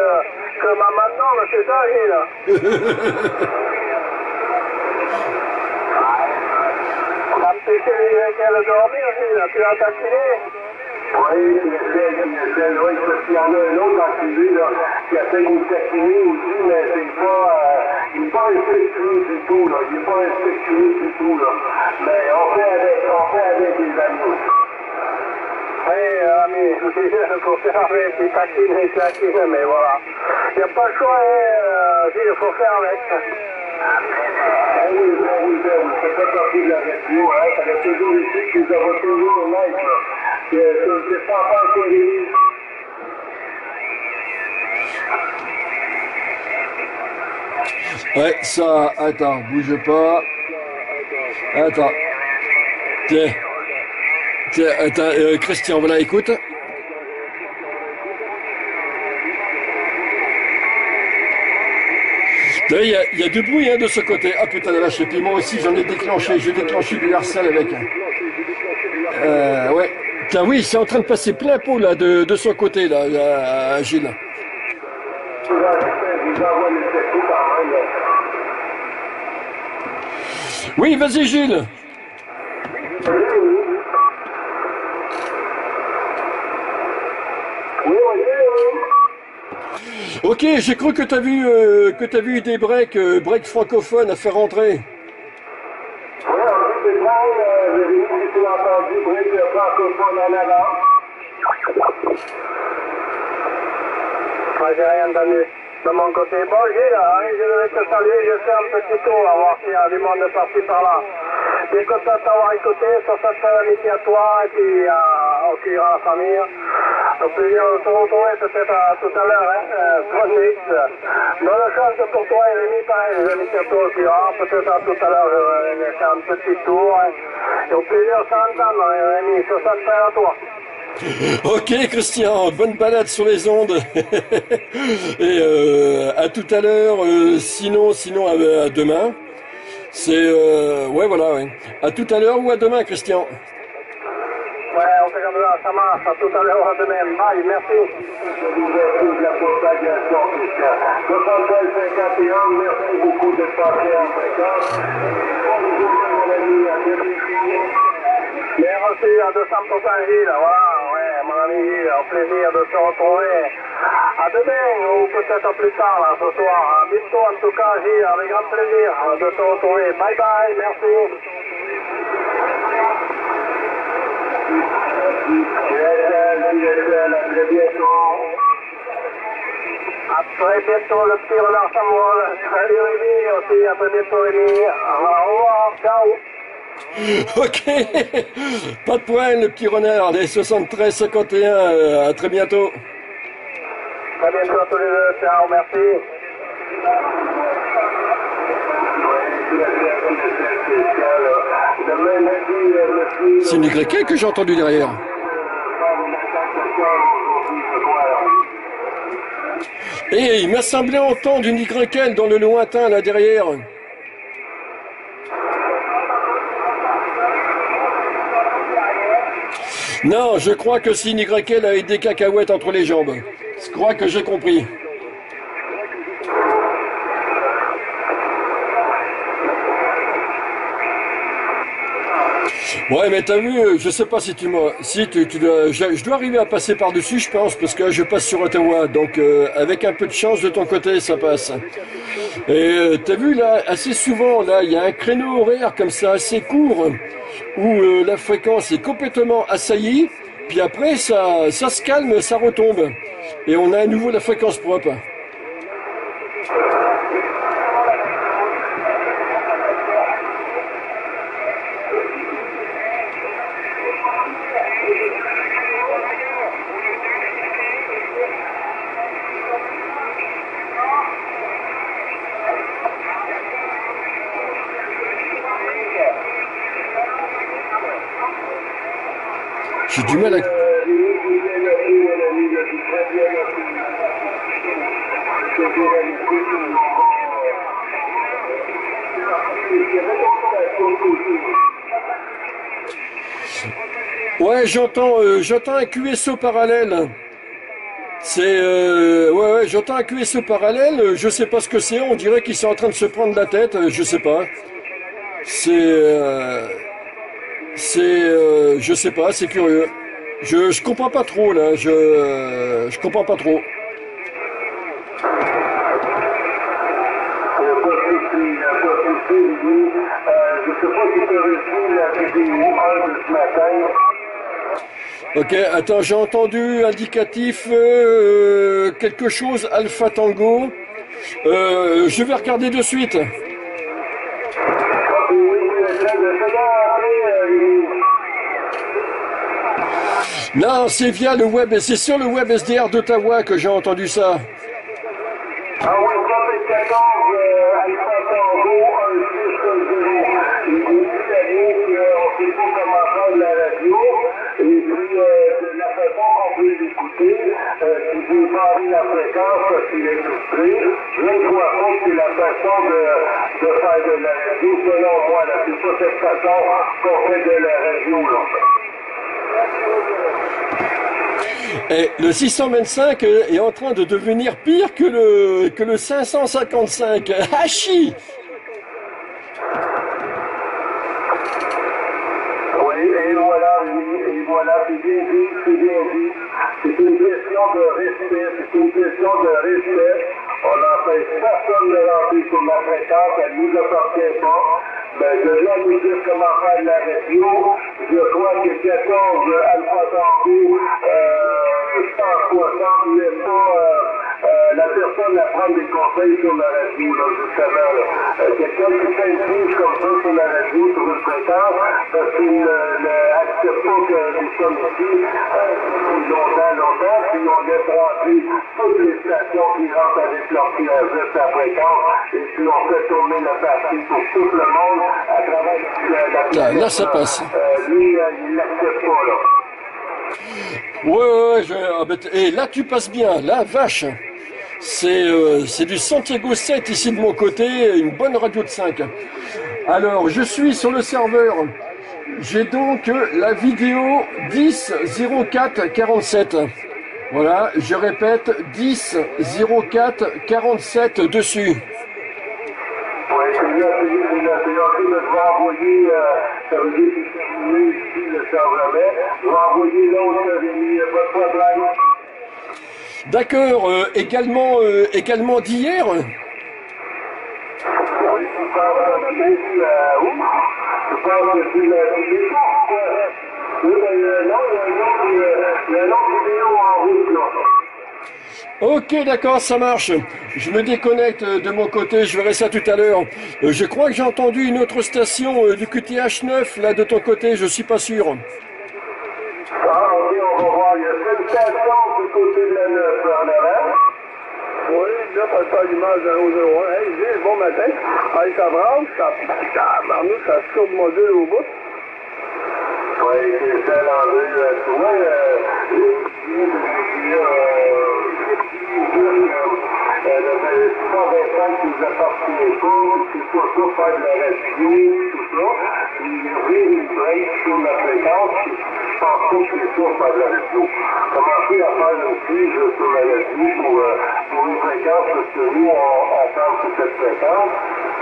que ma maintenant, c'est ça, Gilles empêché qu'elle de dormir, Gilles, tu l'as taquiné Oui, il essaie, il essaie, oui, parce qu'il y en a un autre TV, là, qui essaie de nous taquiner aussi, mais c'est pas, euh, il est pas respectueux du tout, là, il est pas respectueux du tout, là. Mais on fait avec, on fait avec les amis. Oui, il faut faire avec, il taquine, il taquine, mais voilà. Il n'y a pas le choix, hein, Gilles, il faut faire avec. Ah oui, ben oui, ben oui, ça fait partie de la radio, hein, ça reste toujours ici nous avons toujours maître, là. Ouais, ça, attends, bouge pas. Attends. Tiens. Tiens, attends, euh, Christian, voilà, écoute. Il y, a, il y a du bruit hein, de ce côté. Ah putain de vache, et moi aussi j'en ai déclenché, j'ai déclenché du harcèle avec. Euh, ouais. Tiens, oui, c'est en train de passer plein pot là de, de son côté là, Gilles. Oui, vas-y Gilles. Ok, j'ai cru que t'as vu euh, que t'as vu des breaks, euh, breaks francophones à faire rentrer. Oui, on dit c'est bon, euh, j'ai vu que tu l'as entendu, oui, le francophone en avant. Moi, j'ai rien entendu. De mon côté, bon, Gilles, je vais te saluer, je fais un petit tour, à voir s'il y a du monde par-ci par-là. Bien content de t'avoir écouté, sur cette amitié à toi et puis à, au cuir à la famille. Au plaisir de te retrouver peut-être à tout à l'heure, hein, euh, bonne nuit. Bonne chance pour toi, Rémi, pareil, les amitiés à toi au cuir, peut-être à tout à l'heure, je vais faire un petit tour. hein. Et au plaisir de s'entendre, hein, Rémi, sur cette à toi. Ok Christian, bonne balade sur les ondes. Et euh, à tout à l'heure, euh, sinon, sinon à, à demain. C'est euh, ouais voilà ouais. À tout à l'heure ou à demain Christian. Ouais, on fait comme ça, ça marche. À tout à l'heure, à demain. Bye, merci. Je vous remercie de la propagation, Christian. 73 51, merci beaucoup de passer en fréquence. Mon ami, à bientôt. Merci à 200% Gilles, voilà, ouais, mon ami Gilles, au plaisir de te retrouver. À demain, ou peut-être plus tard, là, ce soir. À bientôt, en tout cas, Gilles, avec grand plaisir de te retrouver. Bye bye, merci. À très bientôt, le petit renard Samuel. Salut Rémi, aussi, à très bientôt Rémi. Au revoir, ciao. Ok, pas de problème le petit renard, les 73 51, euh, à très bientôt. Très bientôt à tous les deux, ciao, merci. C'est une Y que j'ai entendu derrière. Et il m'a semblé entendre une Y dans le lointain là derrière. Non, je crois que une YL avec des cacahuètes entre les jambes. Je crois que j'ai compris. Ouais, mais t'as vu, je sais pas si tu m'as, si tu, dois, je, dois arriver à passer par dessus, je pense, parce que je passe sur Ottawa, donc euh, avec un peu de chance de ton côté, ça passe. Et euh, t'as vu là, assez souvent là, il y a un créneau horaire comme ça assez court où euh, la fréquence est complètement assaillie, puis après ça, ça se calme, ça retombe, et on a à nouveau la fréquence propre. J'ai du mal à... Ouais, j'entends, euh, j'entends un QSO parallèle. C'est, euh, ouais, ouais, j'entends un QSO parallèle. Je sais pas ce que c'est. On dirait qu'ils sont en train de se prendre la tête. euh, Je sais pas. C'est, euh, c'est, euh, je sais pas. C'est curieux. Je, je comprends pas trop là. Je, je comprends pas trop. Il n'y a pas de souci, il n'y a pas de souci, Lily. Euh, je ne sais pas si tu as reçu la vidéo 1 de ce matin. Ok, attends, j'ai entendu indicatif euh, quelque chose Alpha Tango. Euh, je vais regarder de suite. Non, c'est via le web, c'est sur le web SDR d'Ottawa que j'ai entendu ça. Ah oui, 14, euh, Alpha Tango euh, qu'il veut barrer la fréquence qu'il est frustré. Je ne crois pas que c'est la façon de, de faire de la radio, selon moi. C'est pas cette façon qu'on fait de la radio, là. Et le 625 est en train de devenir pire que le, que le 555. Hachi Oui, et voilà, et voilà, c'est bien dit, c'est bien dit. Question de respect, c'est une question de respect. On n'empêche personne de rentrer sur la fréquence, elle ne nous appartient pas. Mais de là nous dire comment faire de la radio, je crois que 14 Alpha Tango, euh, 160 n'est pas euh, euh, la personne à prendre des conseils sur la radio, là, justement. Euh, Quelqu'un qui fait comme ça sur la radio, sur une fréquence, parce qu'il n'accepte pas que ici euh, depuis longtemps, longtemps, puis on laisse rentrer toutes les stations qui rentrent avec leur QRZ à fréquence, et puis on fait tourner la batterie pour tout le monde à travers la, la Là, là, ça passe. Euh, lui, euh, il l'accepte pas, là. Ouais, ouais, je- ah, ben, t- et là tu passes bien, là, vache. C'est euh, c'est du Santiago 7 ici de mon côté, une bonne radio de 5. Alors, je suis sur le serveur. J'ai donc la vidéo 10 04 47. Voilà, je répète 10 04 47 dessus. Envoyer, euh, ça veut dire que c'est terminé ici, le serveur Je vais envoyer l'autre, Rémi, il n'y a pas de problème. D'accord, euh, également, euh, également d'hier. Ok, d'accord, ça marche. Je me déconnecte de mon côté, je verrai ça tout à l'heure. Euh, Je crois que j'ai entendu une autre station euh, du QTH 9, là, de ton côté, je suis pas sûr. Ah, on va voir. Il y a une station côté de la 9 en. Oui, là, ça fait l'image d'un 001. Hey, bon matin. Hey, ça branche, ça, ça, Marnou, ça module au bout. Ça, il a, le 625 qui nous appartient pas, c'est pas ça, faire de la radio, tout ça. Une break sur la fréquence, je pense pas que c'est ça, faire de la radio. Commencer à faire une prise sur la radio pour, euh, pour une fréquence, parce que nous, on, on parle sur cette fréquence,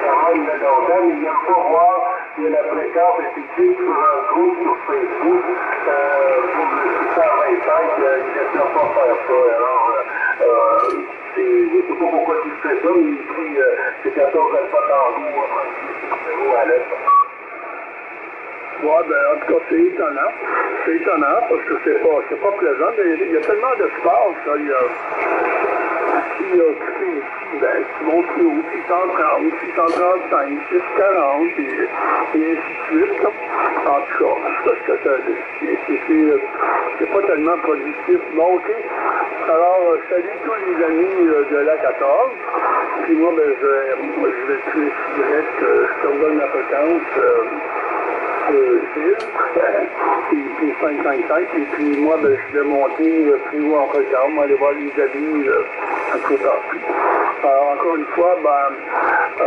quand même de longtemps, mais il n'aime pas voir et la fréquence effective sur un groupe sur Facebook euh, pour le 625, euh, il ne laisse pas faire ça. Alors, euh, euh, c'est- pas pourquoi tu fais ça, mais il dit euh, c'est 14 alpha tango à l'est. Ouais, ben, en tout cas, c'est étonnant. C'est étonnant parce que c'est pas, pas plaisant, mais il y a tellement d'espace. là. Il y a, il y a tous les petits, ben, qui plus haut, 630, 635, 640, et, ainsi de suite. En tout cas, c'est, pas tellement productif. Bon, OK. Alors, euh, salut tous les amis euh, de la 14. Puis moi, ben, je, je vais tuer direct, euh, je te redonne ma fréquence. euh, euh, et puis 555, et puis moi, ben, je vais monter euh, plus haut en regard, moi, aller voir les amis euh, un peu partout. Alors, encore une fois, ben, euh,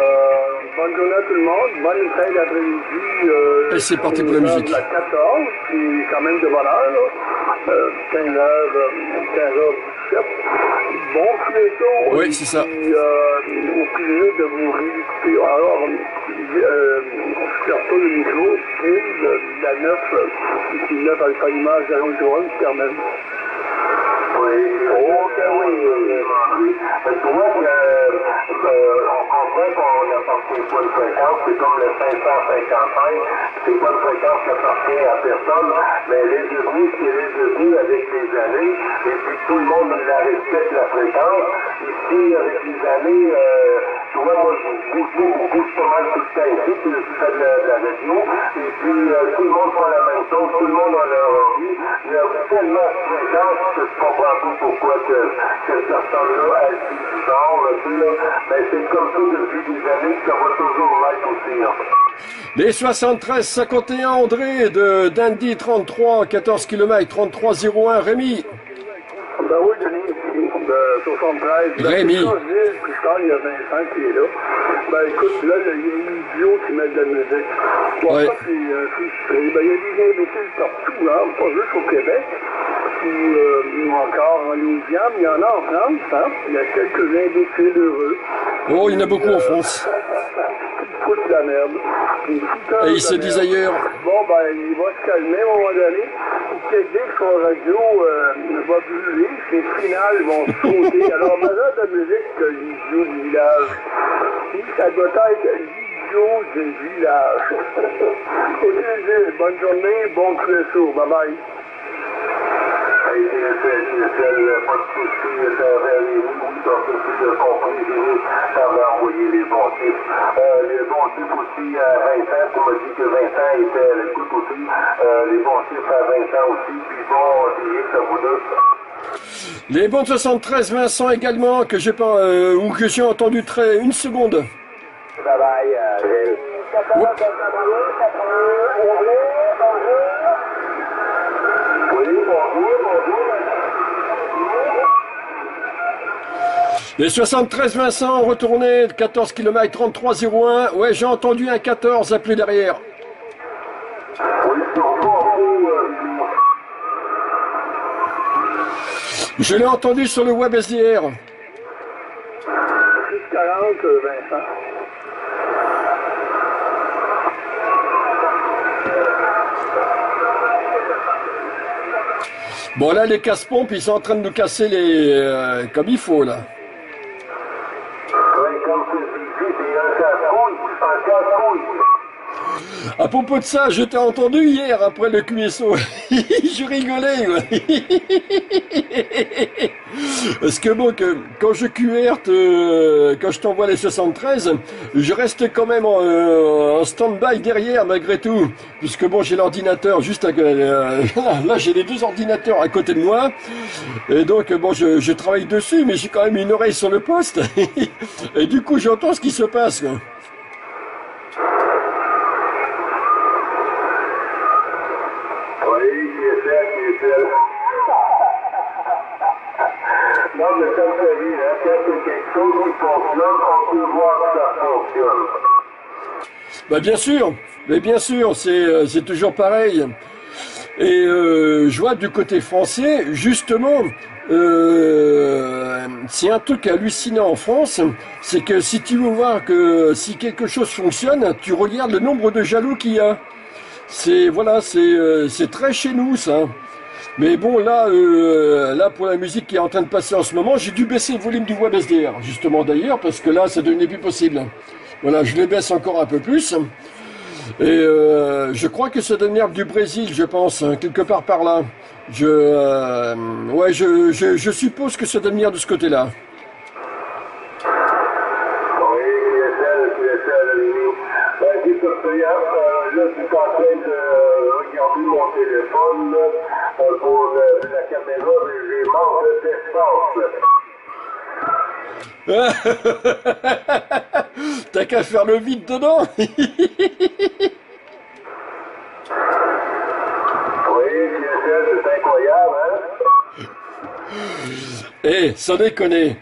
bonne journée à tout le monde, bonne fin d'après-midi. Euh, Et c'est parti pour la musique. La 14, puis quand même de bonne heure, là. Euh, 15h, 15h17. Bon fléau. Oui, c'est ça. Puis, euh, au plaisir de vous réécouter. Alors, euh, je retourne le micro, De la 9, euh, qui 9 Alpha Image, Zéro Joël, Carmen. Oui, oh, ben oui, oui. Parce que moi, on comprend qu'on appartient pas une fréquence, c'est comme le 555, c'est pas une fréquence qui appartient à personne, mais elle est devenue ce qu'elle est devenue avec les années, et puis tout le monde la respecte la fréquence. Ici, avec les années, euh, moi, je bouge beaucoup, bouge pas mal tout le temps ici, puis je fais de la, de la radio, et puis euh, tout le monde fait la même chose, tout le monde a leur envie. Il y a tellement de fréquences que je comprends pas pourquoi que cette personne-là a dit tu sais, là. mais c'est comme ça depuis des années que ça va toujours l'être aussi. Hein. Les 73 51 André de Dandy 33 14 km 3301 Rémi. Ben oui, Denis, de 73. Ben, Rémi. puis parle, il y a Vincent qui est là. Ben écoute, là, il y a des idiots qui mettent de la musique. Bon, Ouais. ça, c'est euh. Ben, il y a des imbéciles partout, hein, pas juste au Québec. Ou, euh, encore en Louisiane, il y en a en France, hein. Il y a quelques imbéciles heureux. Oh, il y en a beaucoup en France. foutent la merde. Foutent Et ils se disent ailleurs. Bon, ben, il va se calmer à un moment donné. Quelqu'un que son radio euh, va brûler, ses finales vont Alors, malheur de musique que l'idiot du village. Ça doit être l'idiot du village. Ok, bonne journée, bon cresseau. Bye bye. Les oui, donc c'est de compris, ça m'a envoyé les bons chiffres. Euh, les bons chiffres aussi à Vincent, tu m'as dit que Vincent était à l'écoute aussi. Euh, les bons chiffres à Vincent aussi, puis bon, c'est rien que ça vous donne. Les bons de 73 Vincent également que j'ai pas euh, ou que j'ai entendu très une seconde. Bye bye, euh, Les 73 Vincent retourné 14 km 3301. Ouais, j'ai entendu un 14 appelé derrière. Je l'ai entendu sur le web SDR. 640, Vincent. Bon là les casse-pompes ils sont en train de nous casser les euh, comme il faut là. Oui, comme tu dis, c'est un casse-couille, un casse-couille. À propos de ça, je t'ai entendu hier après le QSO. je rigolais. ouais. Parce que bon, que, quand je QR, te- quand je t'envoie les 73, je reste quand même en, euh, en stand-by derrière malgré tout. Puisque bon, j'ai l'ordinateur juste à, euh, là, j'ai les deux ordinateurs à côté de moi. Et donc, bon, je, travaille dessus, mais j'ai quand même une oreille sur le poste. Et du coup, j'entends ce qui se passe. Oui, qui est fait, qui est fait. Non, mais comme tu as dit, hein, quand c'est quelque chose qui fonctionne, on peut voir que ça fonctionne. Bah bien sûr, mais bien sûr, c'est euh, c'est toujours pareil. Et euh, je vois du côté français, justement, euh, c'est un truc hallucinant en France, c'est que si tu veux voir que si quelque chose fonctionne, tu regardes le nombre de jaloux qu'il y a. C'est voilà, c'est euh, très chez nous ça. Mais bon, là, euh, là pour la musique qui est en train de passer en ce moment, j'ai dû baisser le volume du web SDR, justement d'ailleurs, parce que là, ça devenait plus possible. Voilà, je les baisse encore un peu plus. Et euh, je crois que ça doit venir du Brésil, je pense, hein, quelque part par là. Je, euh, ouais, je, je, je suppose que ça doit venir de ce côté-là. Euh, je suis en train de regarder mon téléphone euh, pour euh, la caméra, mais j'ai manque d'espace. T'as qu'à faire le vide dedans Oui, QSL, c'est incroyable, hein? Eh, sans déconner.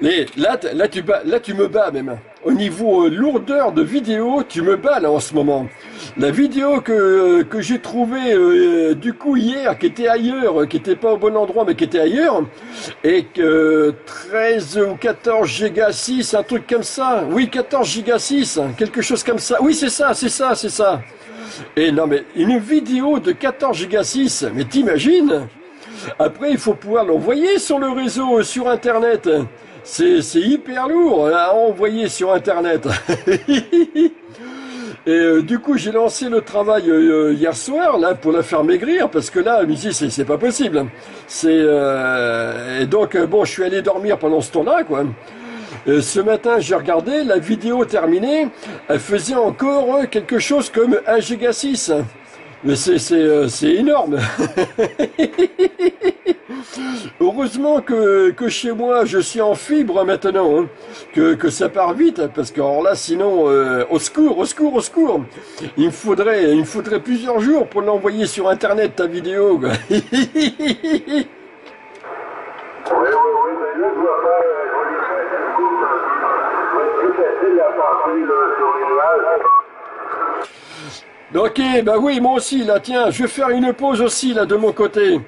Les, là, là, tu bats, là, tu me bats même. Au niveau euh, lourdeur de vidéo, tu me là en ce moment. La vidéo que, que j'ai trouvée euh, du coup hier, qui était ailleurs, qui était pas au bon endroit, mais qui était ailleurs, et que 13 ou 14 giga 6, un truc comme ça. Oui, 14 giga 6, quelque chose comme ça. Oui, c'est ça, c'est ça, c'est ça. Et non, mais une vidéo de 14 giga 6, mais t'imagines? Après, il faut pouvoir l'envoyer sur le réseau, euh, sur Internet. C'est hyper lourd à envoyer sur Internet. Et euh, du coup, j'ai lancé le travail euh, euh, hier soir là pour la faire maigrir parce que là, ici, c'est c'est pas possible. C'est euh, et donc euh, bon, je suis allé dormir pendant ce temps-là, quoi. Euh, ce matin, j'ai regardé la vidéo terminée. Elle faisait encore quelque chose comme 1 giga 6. Mais c'est euh, énorme. Heureusement que, que chez moi je suis en fibre maintenant, hein, que, que ça part vite, parce que alors là sinon, euh, au secours, au secours, au secours. Il me faudrait, il me faudrait plusieurs jours pour l'envoyer sur internet ta vidéo. quoi. Ok, bah oui, moi aussi, là, tiens, je vais faire une pause aussi, là, de mon côté.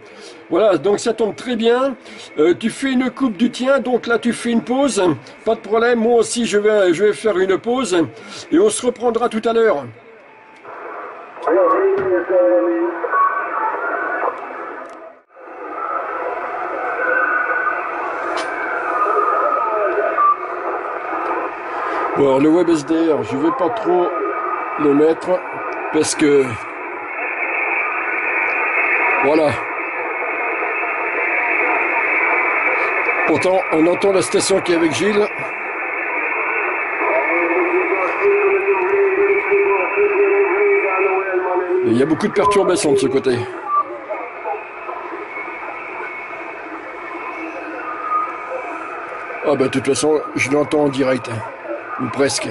Voilà, donc ça tombe très bien. Euh, tu fais une coupe du tien, donc là, tu fais une pause. Pas de problème, moi aussi, je vais, je vais faire une pause. Et on se reprendra tout à l'heure. Bon, le web SDR, je vais pas trop le mettre parce que voilà. Pourtant, on entend la station qui est avec Gilles. Il y a beaucoup de perturbations de ce côté. Ah bah de toute façon, je l'entends en direct, hein. ou presque.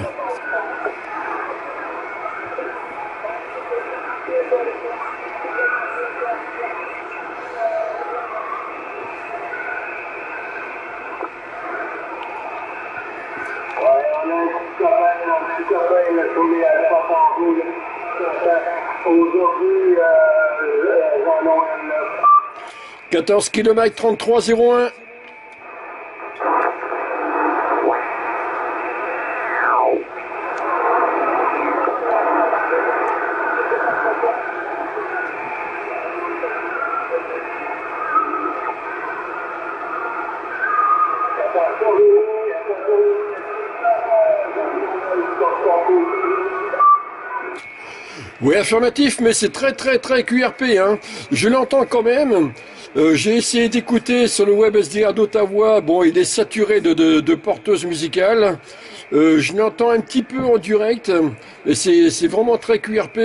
Ouais, on a un petit copain, un petit copain là, sur les alpha tantôt, là. Euh, Aujourd'hui, euh, euh, Jean-Noël, là. 14 km 3301. Attention, Rémi, attention, Rémi. Jean-Noël, sur son côté. Oui, affirmatif, mais c'est très très très QRP. Hein. Je l'entends quand même. Euh, J'ai essayé d'écouter sur le web SDR d'Ottawa. Bon, il est saturé de, de, de porteuses musicales. Euh, je l'entends un petit peu en direct. Et c'est vraiment très QRP.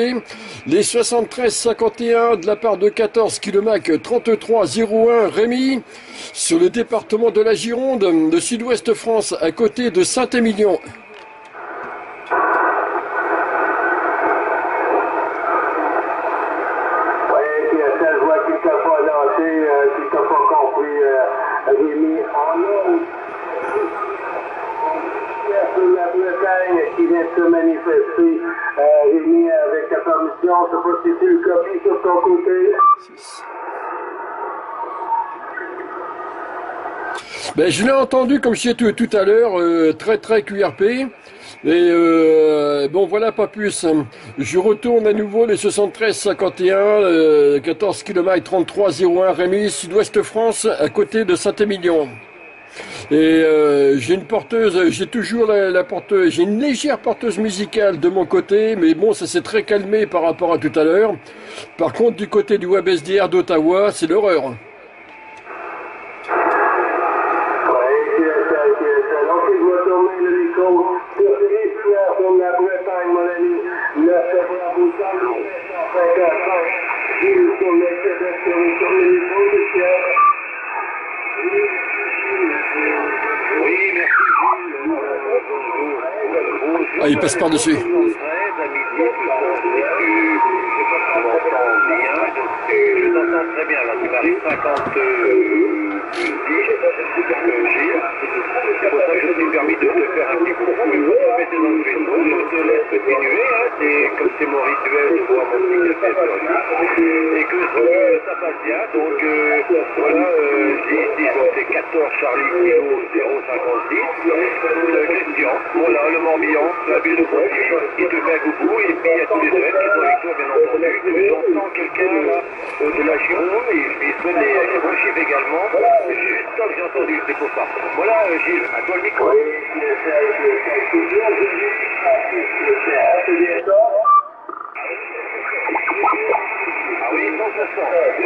Les 73-51 de la part de 14 km 33-01 Rémi sur le département de la Gironde, de Sud-Ouest France, à côté de Saint-Émilion. Oui, puis euh, ça, je vois qu'il t'a pas lancé, euh, qu'il t'a pas compris, euh, Rémi. On a aussi, euh, la Grande-Bretagne qui vient de se manifester, euh, Rémi, avec ta permission. Je ne sais pas si tu le copies sur ton côté. Ben, je l'ai entendu, comme je disais tout, à l'heure, euh, très très QRP. Et euh, bon, voilà, pas plus. Je retourne à nouveau les 73-51, euh, 14 km 33-01 Rémi, Sud-Ouest France, à côté de Saint-Émilion. Et euh, j'ai une porteuse, j'ai toujours la, la porteuse, j'ai une légère porteuse musicale de mon côté, mais bon, ça s'est très calmé par rapport à tout à l'heure. Par contre, du côté du WebSDR d'Ottawa, c'est l'horreur. Ah, il passe par-dessus. 13 à midi, tu je sais pas si on m'entend bien, donc je t'entends très bien, là, tu m'arrives 50 euh, 10, euh, Gilles. C'est pour ça que je t'ai permis de te faire un petit coucou, vais te mettre dans le vaisseau, je te laisse continuer, hein, c'est comme c'est mon rituel de boire mon sur lui, et que euh, ça passe bien, donc euh, voilà, euh, c'est 14 Charlie Kilo 056, euh, question, voilà, le Morbihan, la ville de Pontivy, il te fait un coucou, et puis il y a tous les élèves qui sont avec toi, bien entendu, j'entends quelqu'un là, euh, de la Gironde, et lui souhaite les, les également, ça que j'ai entendu, c'est pour ça. Voilà, euh, Gilles, à toi le micro. Oui, c'est c'est. C'est c'est. C'est c'est. Ah oui, 100%, 056,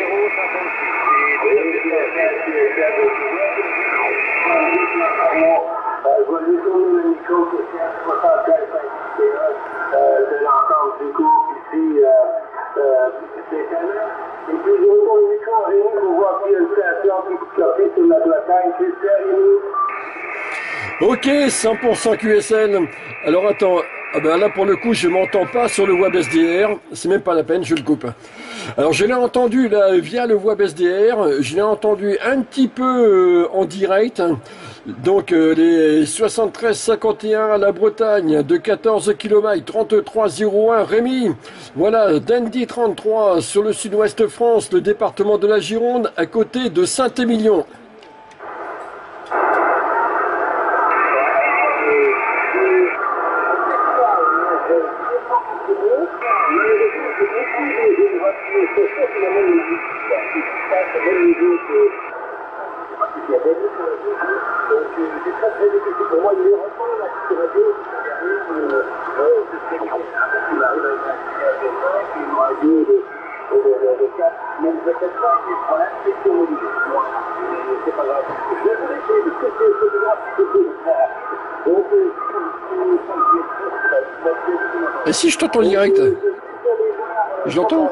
et tout à fait ça. Je vais le micro qui est à 75 de l'entente du groupe Et puis je retourne micro à pour voir y a une station qui sur la Bretagne. C'est ça, Rémi? Ok, 100% QSL. Alors attends, ah ben là pour le coup je m'entends pas sur le web SDR, c'est même pas la peine, je le coupe. Alors je l'ai entendu là via le web SDR, je l'ai entendu un petit peu euh, en direct. Donc euh, les 73-51 à la Bretagne de 14 km 33-01 Rémi. Voilà, Dandy 33 sur le sud-ouest France, le département de la Gironde, à côté de Saint-Émilion. Et si je t'entends en direct Je l'entends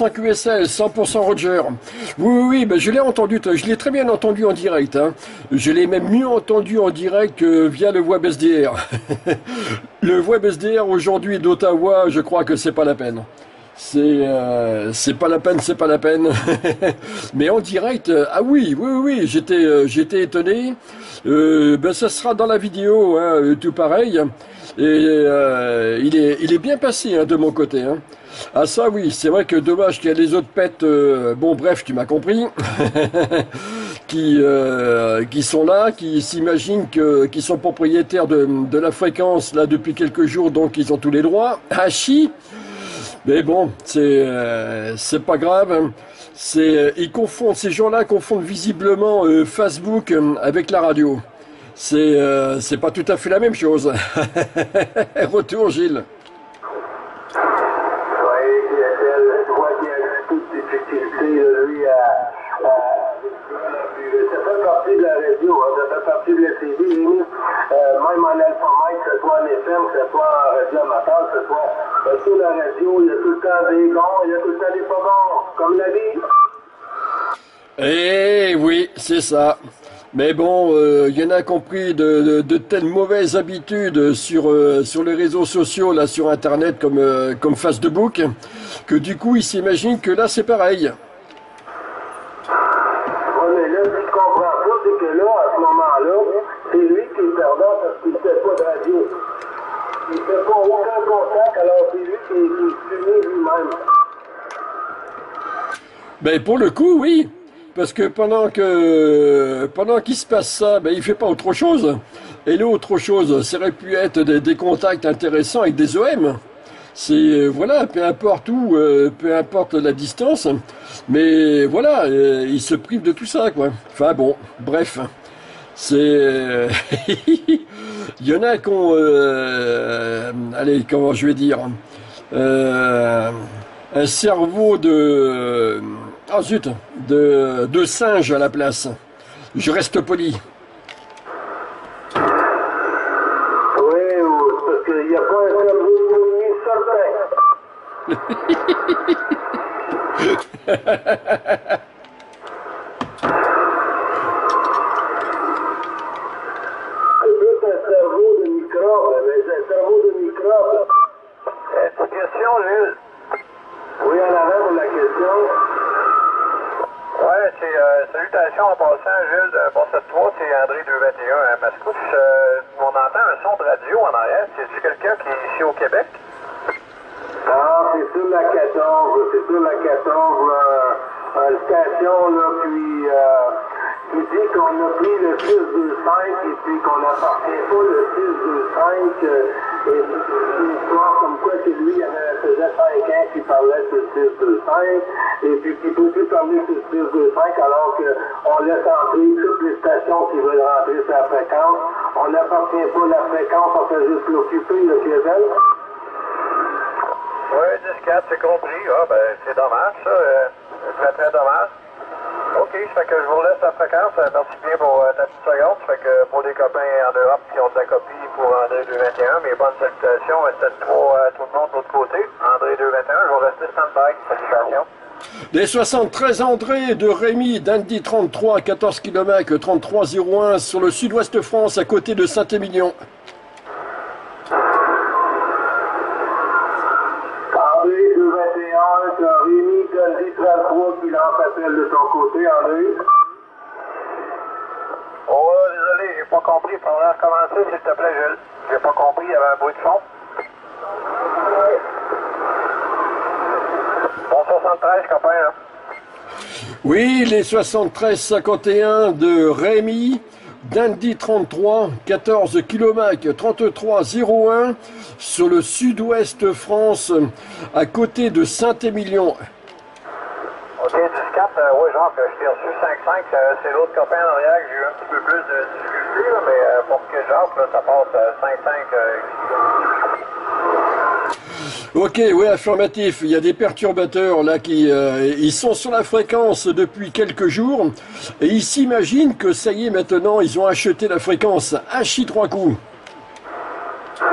105 USL, 100% Roger. Oui, oui, mais je l'ai entendu, je l'ai très bien entendu en direct. Hein. Je l'ai même mieux entendu en direct que via le web SDR. le web SDR aujourd'hui d'Ottawa, je crois que c'est pas la peine. C'est euh, c'est pas la peine, c'est pas la peine. Mais en direct, euh, ah oui, oui, oui, j'étais euh, j'étais étonné. ben ça sera dans la vidéo, hein, tout pareil. Et il est il est bien passé hein, de mon côté. Ah ça oui, c'est vrai que dommage qu'il y a les autres pètes. euh, bon bref, tu m'as compris. qui, euh, qui sont là, qui s'imaginent que, qui sont propriétaires de, la fréquence là depuis quelques jours, donc ils ont tous les droits. Hachi, mais bon, c'est euh, pas grave. ces gens-là confondent visiblement Facebook avec la radio. C'est c'est pas tout à fait la même chose. Retour Gilles. Oui, puis elle, je vois qu'il y a un peu de difficulté, là, lui, à. à- ça fait partie de la radio, hein, la TV, Rémi. Euh, même en alphabète, que ce soit en FM, que ce soit en radio amateur, que ce soit euh, sur la radio, il y a tout le temps des bons, il y a tout le temps des pas bons, comme la vie. Eh oui, c'est ça. Mais bon, euh, il y en a compris de, de, de telles mauvaises habitudes sur euh, sur les réseaux sociaux, là sur Internet comme euh, comme Facebook, que du coup ils s'imaginent que là c'est pareil. Oui, mais là, ce que je comprends pas, c'est que là, à ce moment-là, c'est lui qui est perdant parce qu'il ne fait pas de radio. Il Ben pour le coup, oui, parce que pendant que pendant qu'il se passe ça, ben il fait pas autre chose. Et l'autre chose, ça aurait pu être des, contacts intéressants avec des OM. C'est euh, voilà, peu importe où, euh, peu importe la distance, mais voilà, euh, il se prive de tout ça, quoi. Enfin bon, bref, c'est il y en a qui ont, euh, allez, comment je vais dire, euh, un cerveau de, ah zut, de, de singe à la place. Je reste poli. Oui, ou- parce qu'il n'y a pas un cerveau fourni certain. C'est plus un cerveau de microbe, mais c'est un question, Gilles? Oui, en avant pour la question. Ouais, c'est euh, salutations en passant, Gilles de Bon-Cette-Trois, c'est André 221 à Mascouche. Euh, on entend un son de radio en arrière. C'est-tu quelqu'un qui est ici au Québec? Ah, c'est sur la 14, c'est sur la 14, euh, une station, là, puis, euh, qui dit qu'on a pris le 625 et puis qu'on n'appartient pas le 625, euh, et c'est une histoire comme quoi que lui, il faisait 5 ans qu'il parlait sur le 625, et puis qu'il peut plus parler sur le 625 alors qu'on laisse entrer toutes les stations qui veulent rentrer sur la fréquence. On n'appartient pas à la fréquence, on fait juste l'occuper, le Québec. Oui, 10-4, c'est compris. Ah, ben, c'est dommage, ça. Euh, très, très dommage. OK, fait que je vous laisse la fréquence. Euh, Merci bien pour euh, ta petite seconde. Ça fait que pour des copains en Europe qui ont de la copie pour André 221, mes bonnes salutations. Euh, pour euh, tout le monde de l'autre côté. André 221, je vais rester stand-by. Salutations. Les 73 André de Rémy d'Andy 33 14 km 3301 sur le sud-ouest de France à côté de Saint-Émilion. Compris. Il recommencer, s'il te plaît, Gilles. J'ai pas compris, il y avait un bruit de fond. Bon 73, copain, là. Oui, les 73-51 de Rémy d'Andy 33 14 km 3301 sur le sud-ouest France à côté de Saint-Émilion. OK, 10-4, euh, oui, que je t'ai reçu 5-5, euh, c'est l'autre copain en arrière que j'ai eu un petit peu plus de difficulté, là, mais euh, pour que Jacques, ça passe euh, 5-5 euh, Ok, oui, affirmatif. Il y a des perturbateurs là qui euh, ils sont sur la fréquence depuis quelques jours et ils s'imaginent que ça y est maintenant ils ont acheté la fréquence Hachi trois coups. Oui,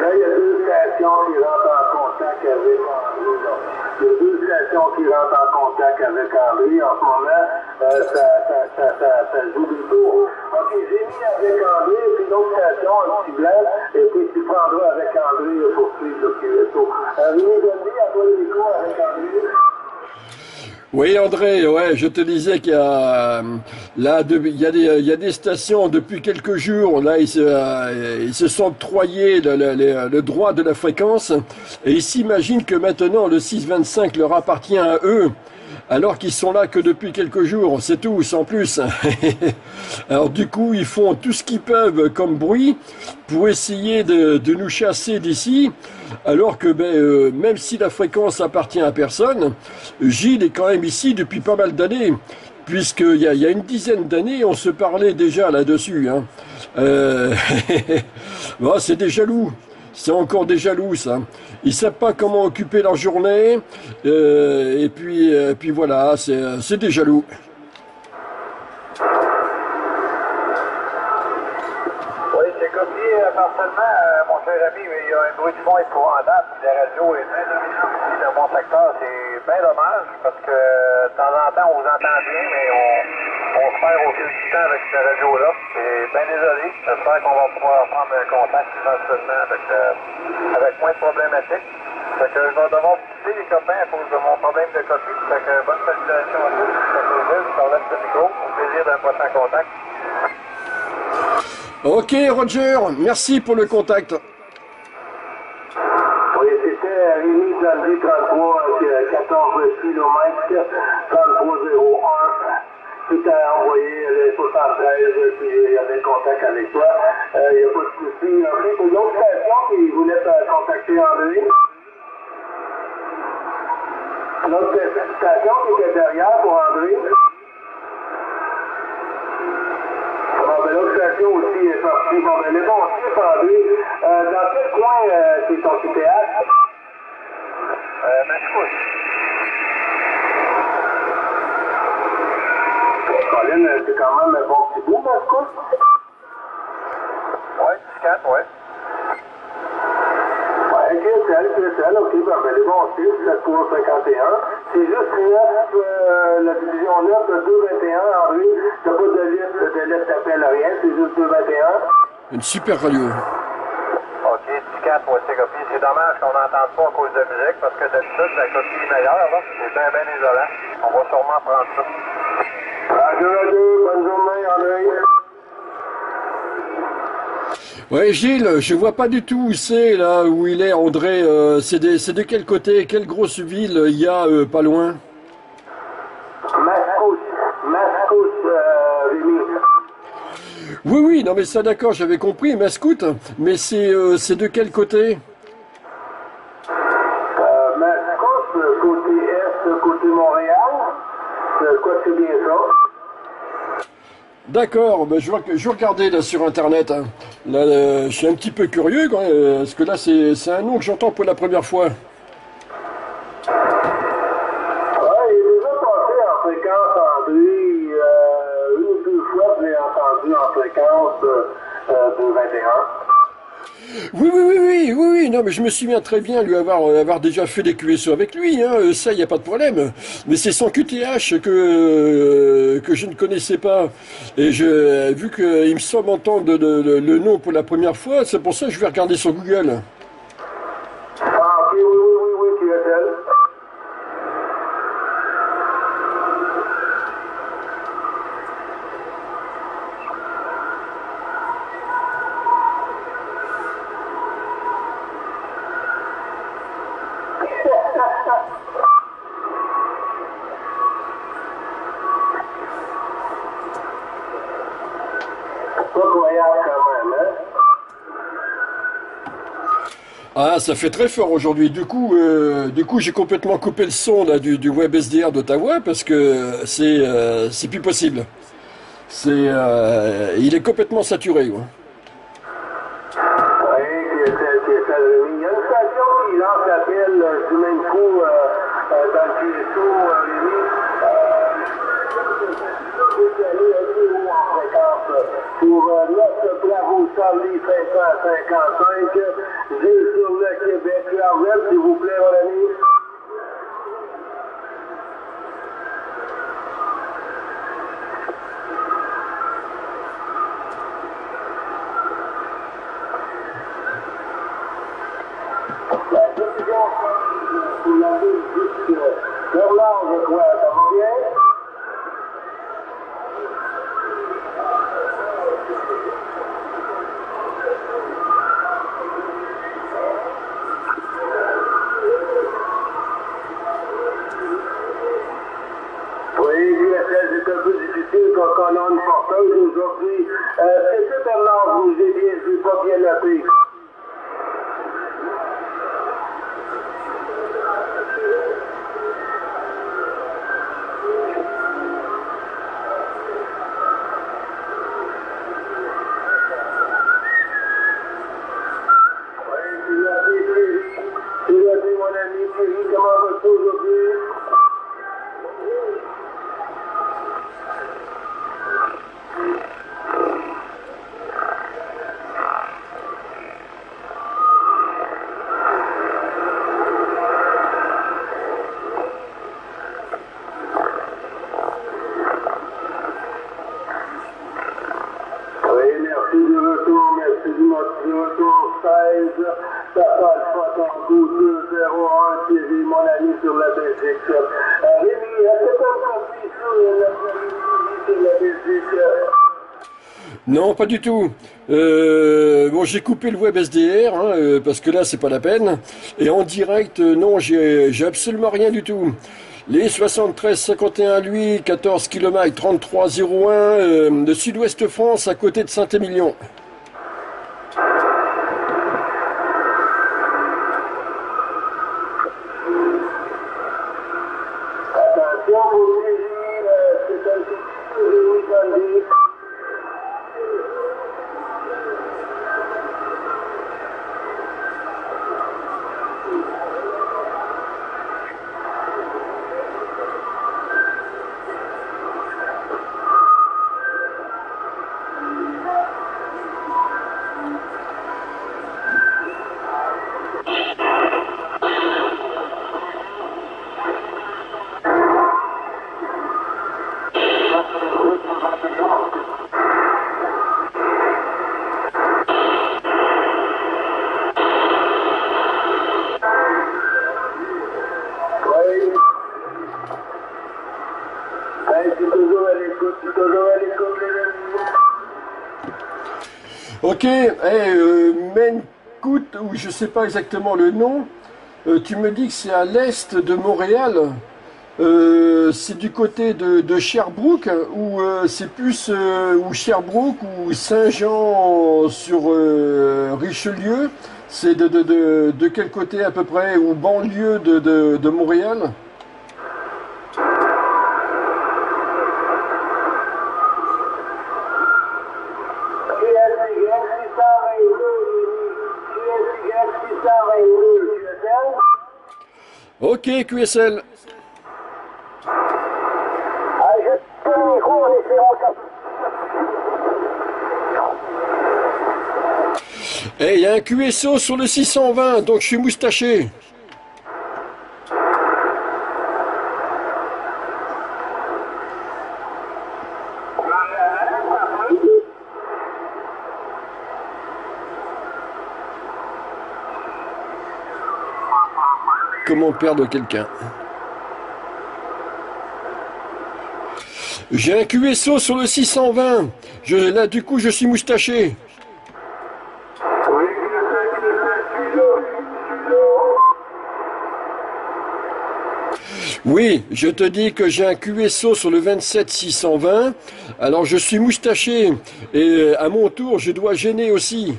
là, il y a deux stations qui rentrent en contact avec André. là. Il y a deux stations qui rentrent en contact En ce moment, euh, ça, ça, ça, ça, joue du tour. OK, j'ai mis avec André, puis l'autre station, un petit blanc, et puis tu prendras avec André pour suivre le QSO. Euh, Gandhi, à toi le micro avec André. Oui, André, ouais, je te disais qu'il y a euh, là, il y a des, stations depuis quelques jours. Là, ils se, euh, sont octroyés le droit de la fréquence et ils s'imaginent que maintenant le 625 leur appartient à eux. Alors qu'ils sont là que depuis quelques jours, c'est tout, sans plus. Alors du coup, ils font tout ce qu'ils peuvent comme bruit pour essayer de, nous chasser d'ici, alors que ben, euh, même si la fréquence appartient à personne, Gilles est quand même ici depuis pas mal d'années puisqu'il y, y a, une dizaine d'années, on se parlait déjà là-dessus. Hein. Euh, c'est des jaloux. C'est encore des jaloux, ça. Ils savent pas comment occuper leur journée. Euh, et puis, euh, puis voilà, c'est des jaloux. Oui, c'est comme dit partiellement, mon cher ami, il y a un bruit de fond épouvantable. La radio est très dominante dans mon secteur. C'est bien dommage parce que de temps en temps, on vous entend bien, mais on perd au fil du temps avec cette radio-là. Et bien désolé. J'espère qu'on va pouvoir prendre contact éventuellement avec, euh, avec moins de problématiques. Fait que je vais devoir quitter les copains à cause de mon problème de copie. Fait que bonne salutation à tous. Fait que je leur laisse le micro. Au plaisir d'un prochain contact. Ok Roger, merci pour le contact. Oui, c'était Rémi Zandy 33 14 km 3301 tout à envoyer les 73, puis il y avait contact avec toi. Il euh, n'y a pas de souci. Après, pour l'autre station qui voulait contacter André. L'autre station qui était derrière pour André? Bon, ben, l'autre station aussi est sortie. Bon, ben, les bons chiffres, André. Euh, dans quel coin euh, c'est ton QTH? Euh, Mascouche. Colin, c'est quand même un bon petit bout, Mascouche. Ouais, 4, ouais. Ouais, QSL, QSL, ok, ben, ben les bons chiffres, 7 pour 51. C'est juste 9, euh, la division 9 de 221, Henri. T'as pas de liste, de liste d'appel, rien, c'est juste 221. Une super radio. OK, 4 ouais, c'est copié. C'est dommage qu'on n'entende pas à cause de musique, parce que d'habitude, la copie est meilleure, là. C'est bien, bien isolant. On va sûrement prendre ça. Ouais, Gilles, je vois pas du tout où c'est là où il est, André. Euh, c'est de, quel côté Quelle grosse ville il y a euh, pas loin? Euh, Oui, oui, non mais ça d'accord, j'avais compris, Mascoute, mais c'est euh, de quel côté euh, Mascouche, côté est, côté Montréal. Quoi, c'est bien ça D'accord, ben je, vais regarder là sur internet. Hein. Euh, je suis un petit peu curieux, quoi, euh, parce que là c'est un nom que j'entends pour la première fois. Ouais, il est déjà passé en fréquence, André. Euh, une ou deux fois, je l'ai entendu en fréquence euh, de 21. Oui, oui, oui, oui, oui, oui, non, mais je me souviens très bien lui avoir, euh, déjà fait des QSO avec lui, hein, euh, ça, il n'y a pas de problème. Mais c'est son QTH que, euh, que je ne connaissais pas. Et je, vu qu'il me semble entendre le nom pour la première fois, c'est pour ça que je vais regarder sur Google. Ah, ça fait très fort aujourd'hui. Du coup, euh, du coup, j'ai complètement coupé le son là, du, du web SDR d'Ottawa parce que c'est euh, plus possible. C'est euh, il est complètement saturé. Coup dans le PSO, pour notre Bravo Charlie 555. Gilles Québec. La s'il vous plaît, mon ami. Pas du tout. Euh, bon, j'ai coupé le web SDR hein, euh, parce que là, c'est pas la peine. Et en direct, euh, non, j'ai absolument rien du tout. Les 73 51 lui, 14 km 3301 de Sud-Ouest France, à côté de Saint-Émilion. Ok, hey, euh, ou je sais pas exactement le nom, euh, tu me dis que c'est à l'est de Montréal. Euh, c'est du côté de, Sherbrooke ou euh, c'est plus ou Sherbrooke ou Saint-Jean sur Richelieu C'est de, quel côté à peu près ou banlieue de, Montréal? Ok, QSL. Eh, il y a un QSO sur le 620, donc je suis moustaché. Comment perdre quelqu'un. J'ai un QSO sur le 620. Je, là, du coup, je suis moustaché. Oui, je te dis que j'ai un QSO sur le 27 620. Alors je suis moustaché et à mon tour, je dois gêner aussi.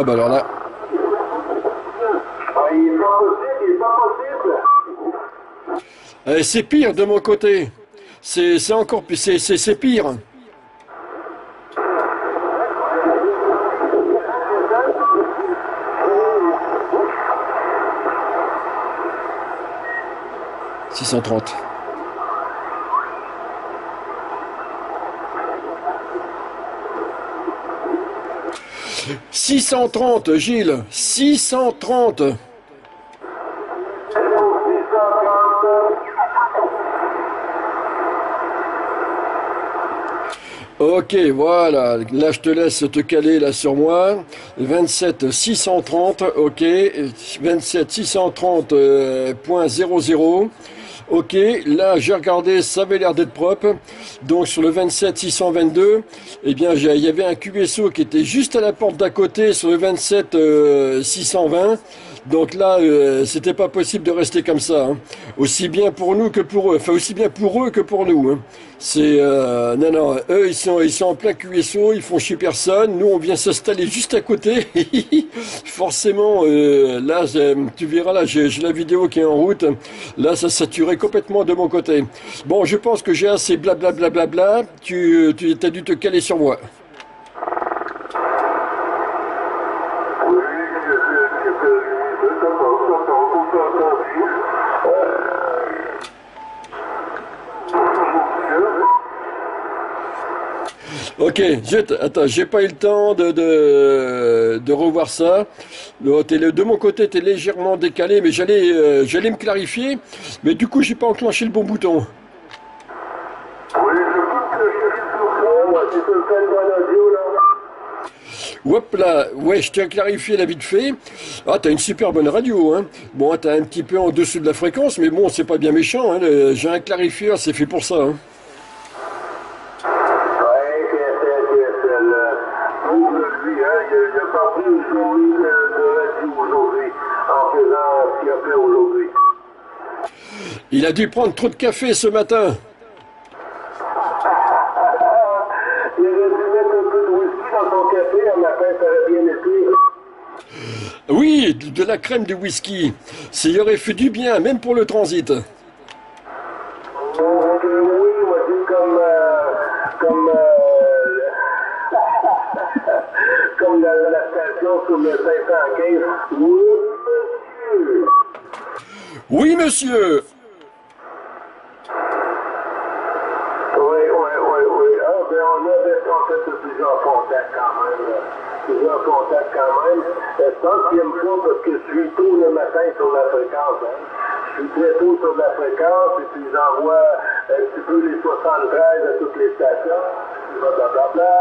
Ah bah alors là. Eh, c'est pire de mon côté. C'est encore pire. C'est pire. « 630. 630, Gilles. 630. Ok, voilà. Là, je te laisse te caler là sur moi. 27 630, ok. 27 630.00. Ok, là j'ai regardé, ça avait l'air d'être propre. Donc sur le 27 622, eh bien il y avait un QSO qui était juste à la porte d'à côté sur le 27 620. Donc là, euh, c'était pas possible de rester comme ça. Hein. Aussi bien pour nous que pour eux. Enfin, aussi bien pour eux que pour nous. Hein. C'est euh, non, non. Eux, ils sont, ils sont en plein QSO. Ils font chier personne. Nous, on vient s'installer juste à côté. Forcément, euh, là, tu verras là, j'ai la vidéo qui est en route. Là, ça saturé complètement de mon côté. Bon, je pense que j'ai assez blablabla. Bla, bla, bla, tu, tu as dû te caler sur moi. Ok, attends, j'ai pas eu le temps de, de, revoir ça. Le, de mon côté, était légèrement décalé, mais j'allais euh, j'allais me clarifier. Mais du coup, j'ai pas enclenché le bon bouton. Oui, je Hop là, ouais, je tiens à clarifier la vite fait. Ah, t'as une super bonne radio, hein. Bon, t'as un petit peu en dessous de la fréquence, mais bon, c'est pas bien méchant, hein. J'ai un clarifieur, c'est fait pour ça, hein. Il a dû prendre trop de café ce matin. Il a dû mettre un peu de whisky dans son café, un matin, ça aurait bien été. Oui, de la crème de whisky. Ça y aurait fait du bien, même pour le transit. oui, moi, c'est comme. Euh, comme. Euh, comme la, la, station sur le 515. Oui, monsieur. Oui, monsieur. Je pense qu'il aime pas parce que je suis tôt le matin sur la fréquence. Hein. Je suis très tôt sur la fréquence et puis j'envoie un petit peu les 73 à toutes les stations, blablabla.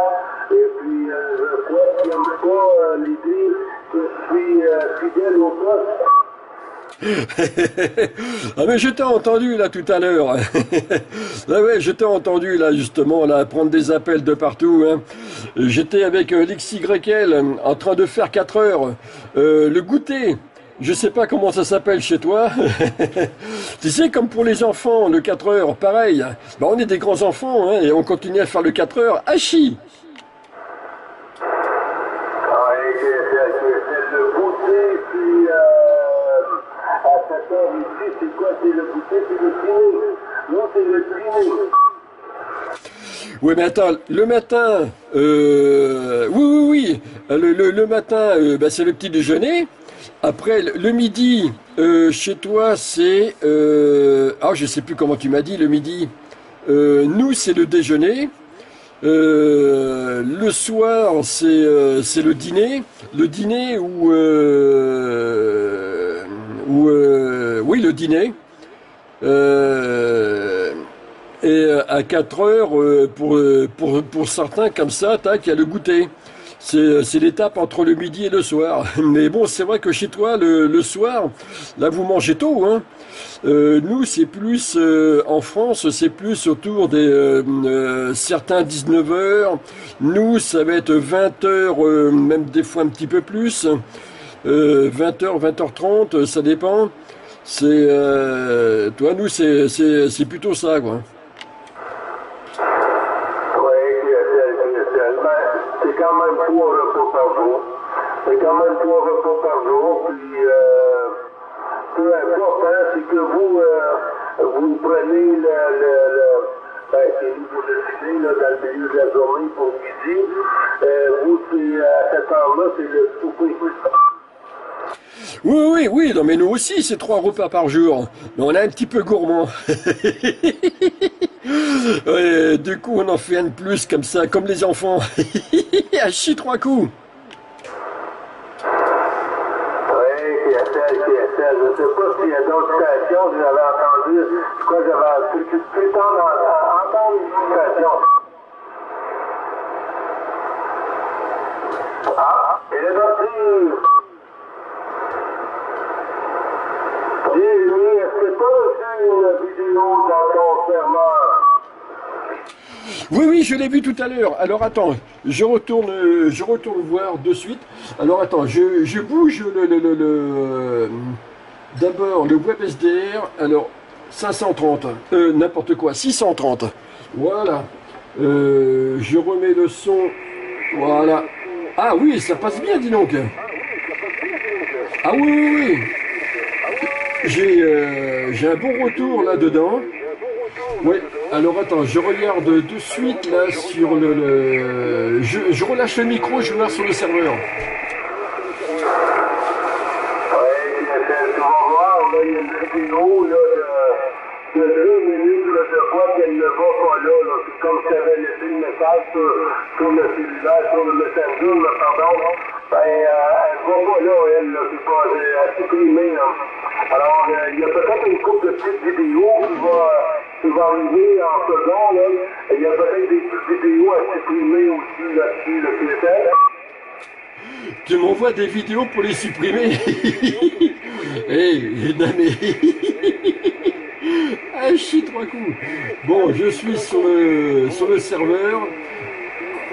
Et puis euh, je crois qu'il n'aime pas euh, l'idée que je suis euh, fidèle au poste. Ah mais je t'ai entendu là tout à l'heure. ah ouais, je t'ai entendu là justement là prendre des appels de partout. Hein. J'étais avec euh, l'XYL en train de faire 4 heures euh, le goûter. Je sais pas comment ça s'appelle chez toi. tu sais, comme pour les enfants, le 4 heures, pareil. Bah, on est des grands enfants hein, et on continue à faire le 4 heures. Hachi Oui, mais attends, le matin, euh, oui, oui, oui, le, matin, euh, bah, c'est le petit déjeuner. Après, le, midi, euh, chez toi, c'est... Euh, ah, je sais plus comment tu m'as dit, le midi. nous, c'est le déjeuner. le soir, c'est le dîner. Le dîner où... où oui, le dîner. Euh, et euh, à 4 heures, euh, pour, pour, pour certains comme ça, tac, il y a le goûter. C'est l'étape entre le midi et le soir. Mais bon, c'est vrai que chez toi, le, le, soir, là, vous mangez tôt. Hein. Euh, nous, c'est plus, en France, c'est plus autour des certains 19 heures. Nous, ça va être 20 heures, même des fois un petit peu plus. 20 heures, 20h30, ça dépend. C'est, euh, toi, nous, c'est, plutôt ça, quoi. C'est quand même trois repas par jour. C'est quand même trois repas par jour. Puis, euh, peu importe, hein, c'est que vous, euh, prenez le, ben, pour le le milieu de la pour midi. Euh, vous, c'est, à cette heure-là, c'est le souper. Oui, oui, oui, non, mais nous aussi, c'est trois repas par jour. Mais on est un petit peu gourmand. du coup, on en fait un de plus, comme ça, comme les enfants. à chier trois coups. Oui, CSL, CSL. Je Oui, oui, je l'ai vu tout à l'heure. Alors attends, je retourne, euh, je retourne voir de suite. Alors attends, je, bouge le, le, le, d'abord le web SDR. Alors 530, euh, n'importe quoi, 630. Voilà. Euh, je remets le son. Voilà. Ah oui, ça passe bien, dis donc. Ah oui, ah oui, oui. J'ai euh, un bon retour là-dedans. Oui, alors attends, je regarde de suite là sur le... je, relâche le micro, je vais sur le serveur. De quoi qu'elle ne va pas là. là. Comme elle avait laissé le message sur, le cellulaire, sur le messenger, là, pardon. Ben, euh, elle va pas là, elle, là, pas à supprimer. Là. Alors, euh, il y a peut-être une couple de petites vidéos qui va, arriver en second. Là. Il y a peut-être des petites vidéos à supprimer aussi là-dessus, là, le sais. Tu m'envoies des vidéos pour les supprimer? Eh, non mais... ah, chie trois coups. Bon, je suis sur le, sur le serveur.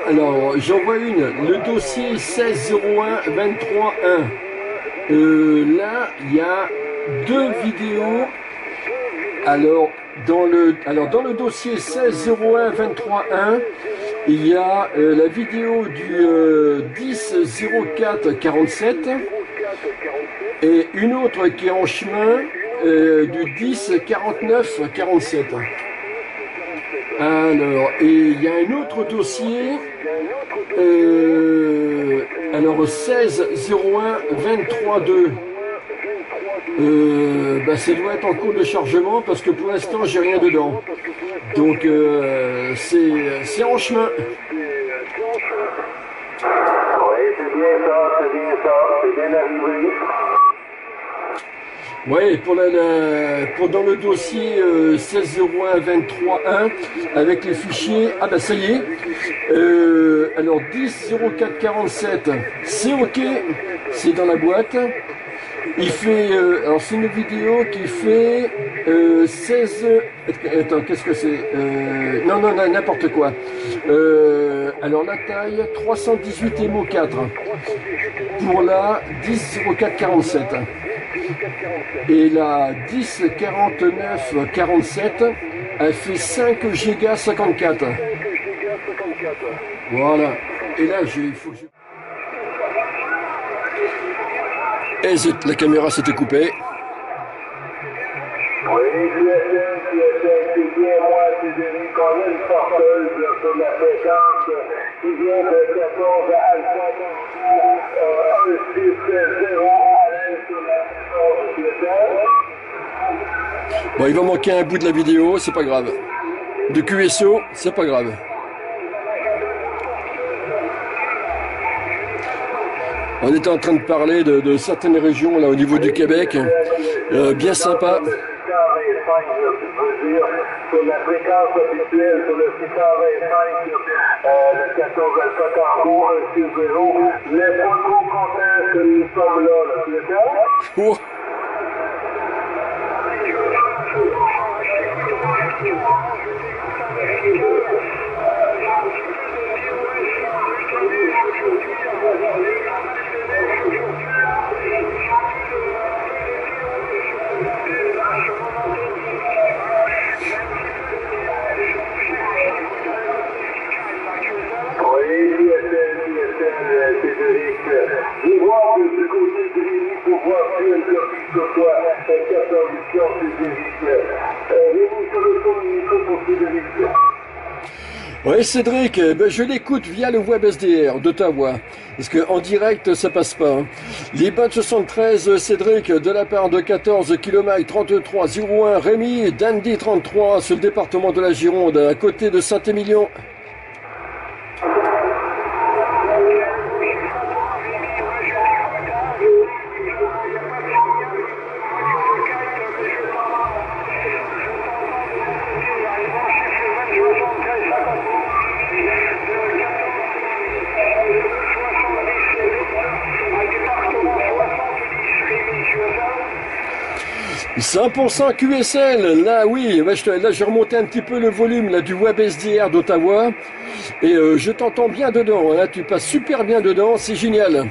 Alors, j'envoie une, le dossier 1601 23 1. Euh, là, il y a deux vidéos. Alors, dans le, alors, dans le dossier 1601 23 1, il y a euh, la vidéo du euh, 10 04 47 et une autre qui est en chemin euh, du 10 49 47. Alors, et il y a un autre dossier, euh, alors 16 01 23 2. Euh, bah, ça doit être en cours de chargement parce que pour l'instant j'ai rien dedans. Donc euh, c'est c'est en chemin. Oui, c'est bien ça, c'est bien ça, c'est bien arrivé. Oui, pour, la, la- pour dans le dossier euh, 1601 23 1 avec les fichiers. Ah bah ça y est. Euh, alors 10 04 47, c'est ok, c'est dans la boîte. Il fait, euh, alors c'est une vidéo qui fait euh, 16. Attends, qu'est-ce que c'est Euh, Non, non, non, n'importe quoi. Euh, alors la taille 318 MO 4 pour la 10 04 47. Et la 10 49 47, elle fait 5 gigas 54. Voilà. Et là, il faut que je... Et zut, la caméra s'était coupée. Oui, QSL, QSL, c'est bien moi, Cédric. On a une porteuse là, sur la fréquence qui vient de 14 à Alpha 160 à l'aise sur la fréquence de QSL. Bon, il va manquer un bout de la vidéo, c'est pas grave. De QSO, c'est pas grave. On était en train de parler de, de certaines régions là au niveau du Québec, Euh, bien sympa. Le 625, là, je veux dire, sur la fréquence habituelle, sur le 625, euh, le 14 Alpha Tango 160, mais pas trop content que nous sommes là, le sais? Oh. Oui, Cédric, eh ben, je l'écoute via le web SDR d'Ottawa. Parce qu'en direct, ça passe pas. hein. Les badges 73, Cédric, de la part de 14 km 33 01, Rémi, Dandy 33, sur le département de la Gironde, à côté de Saint-Émilion. 100% QSL, là oui, là j'ai remonté un petit peu le volume là, du web SDR d'Ottawa et euh, je t'entends bien dedans, hein, tu passes super bien dedans, c'est génial.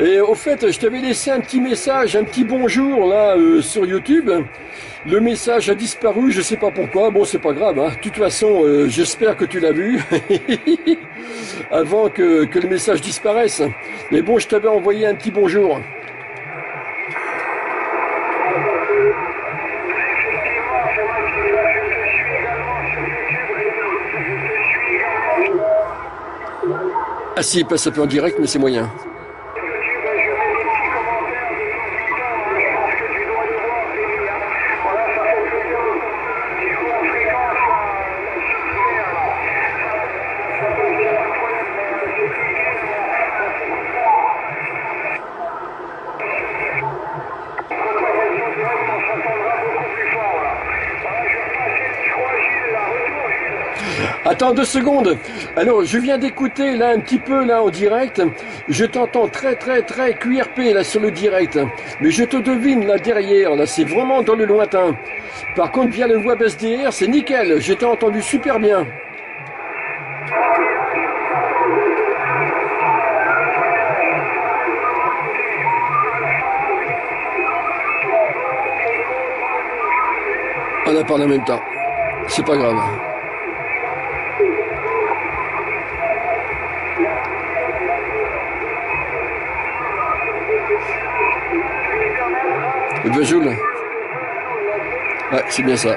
Et au fait, je t'avais laissé un petit message, un petit bonjour là euh, sur YouTube. Le message a disparu, je sais pas pourquoi, bon c'est pas grave, hein. de toute façon euh, j'espère que tu l'as vu avant que, que le message disparaisse. Mais bon, je t'avais envoyé un petit bonjour. Ah si, passe un peu en direct, mais c'est moyen. Attends deux secondes. Alors, je viens d'écouter là un petit peu là en direct. Je t'entends très très très QRP là sur le direct. Mais je te devine là derrière, là c'est vraiment dans le lointain. Par contre, via le web SDR, c'est nickel. Je t'ai entendu super bien. On a parlé en même temps. C'est pas grave. Vejoul Ouais, c'est bien ça.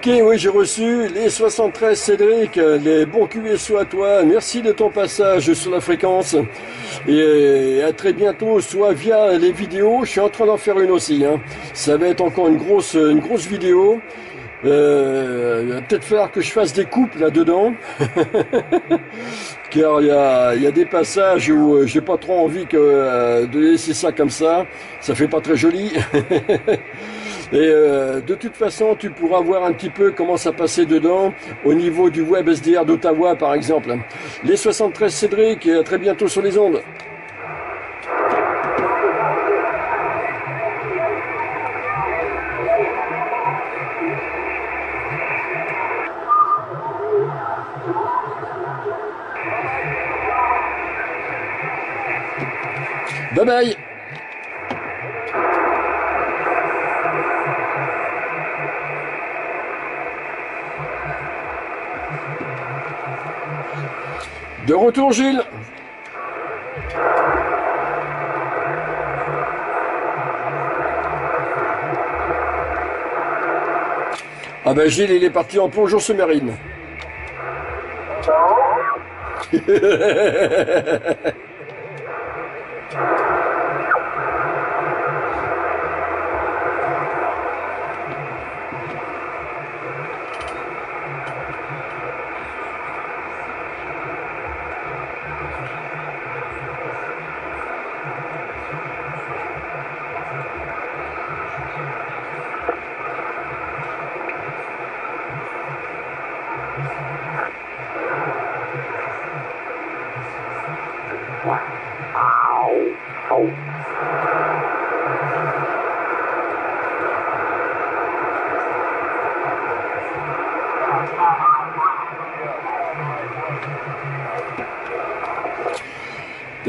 Ok, oui, j'ai reçu les 73 Cédric, les bons QSO à toi. Merci de ton passage sur la fréquence. Et à très bientôt, soit via les vidéos. Je suis en train d'en faire une aussi. Hein. Ça va être encore une grosse, une grosse vidéo. Euh, peut-être falloir que je fasse des coupes là-dedans. Car il y a, des passages où euh, j'ai pas trop envie que, euh, de laisser ça comme ça. Ça fait pas très joli. Et euh, de toute façon, tu pourras voir un petit peu comment ça passait dedans au niveau du web SDR d'Ottawa, par exemple. Les 73 Cédric, à très bientôt sur les ondes. Bye bye De retour, Gilles. Ah ben Gilles, il est parti en plongeon sous-marine.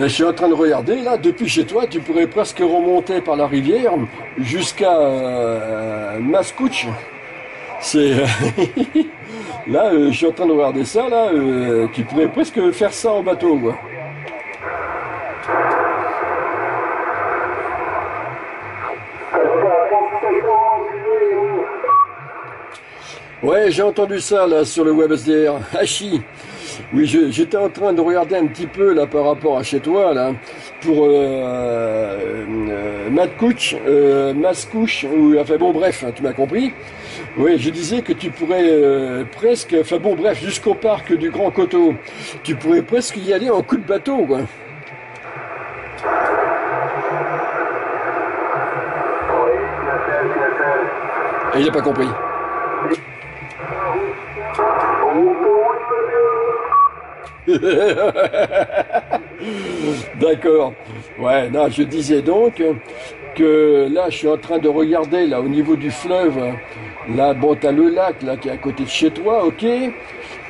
Ben, je suis en train de regarder, là, depuis chez toi, tu pourrais presque remonter par la rivière jusqu'à euh, Mascouche. C'est. là, euh, je suis en train de regarder ça, là, euh, tu pourrais presque faire ça en bateau, quoi. Ouais, j'ai entendu ça là sur le web SDR. Hachi. Oui, j'étais en train de regarder un petit peu là par rapport à chez toi là pour euh, euh, euh, ou enfin bon bref, hein, tu m'as compris. Oui, je disais que tu pourrais euh, presque, enfin bon bref, jusqu'au parc du Grand Coteau, tu pourrais presque y aller en coup de bateau. Et il n'a pas compris. Oui, oui, D'accord. Ouais, non, je disais donc que là, je suis en train de regarder là au niveau du fleuve. Là, bon, t'as le lac là qui est à côté de chez toi, ok?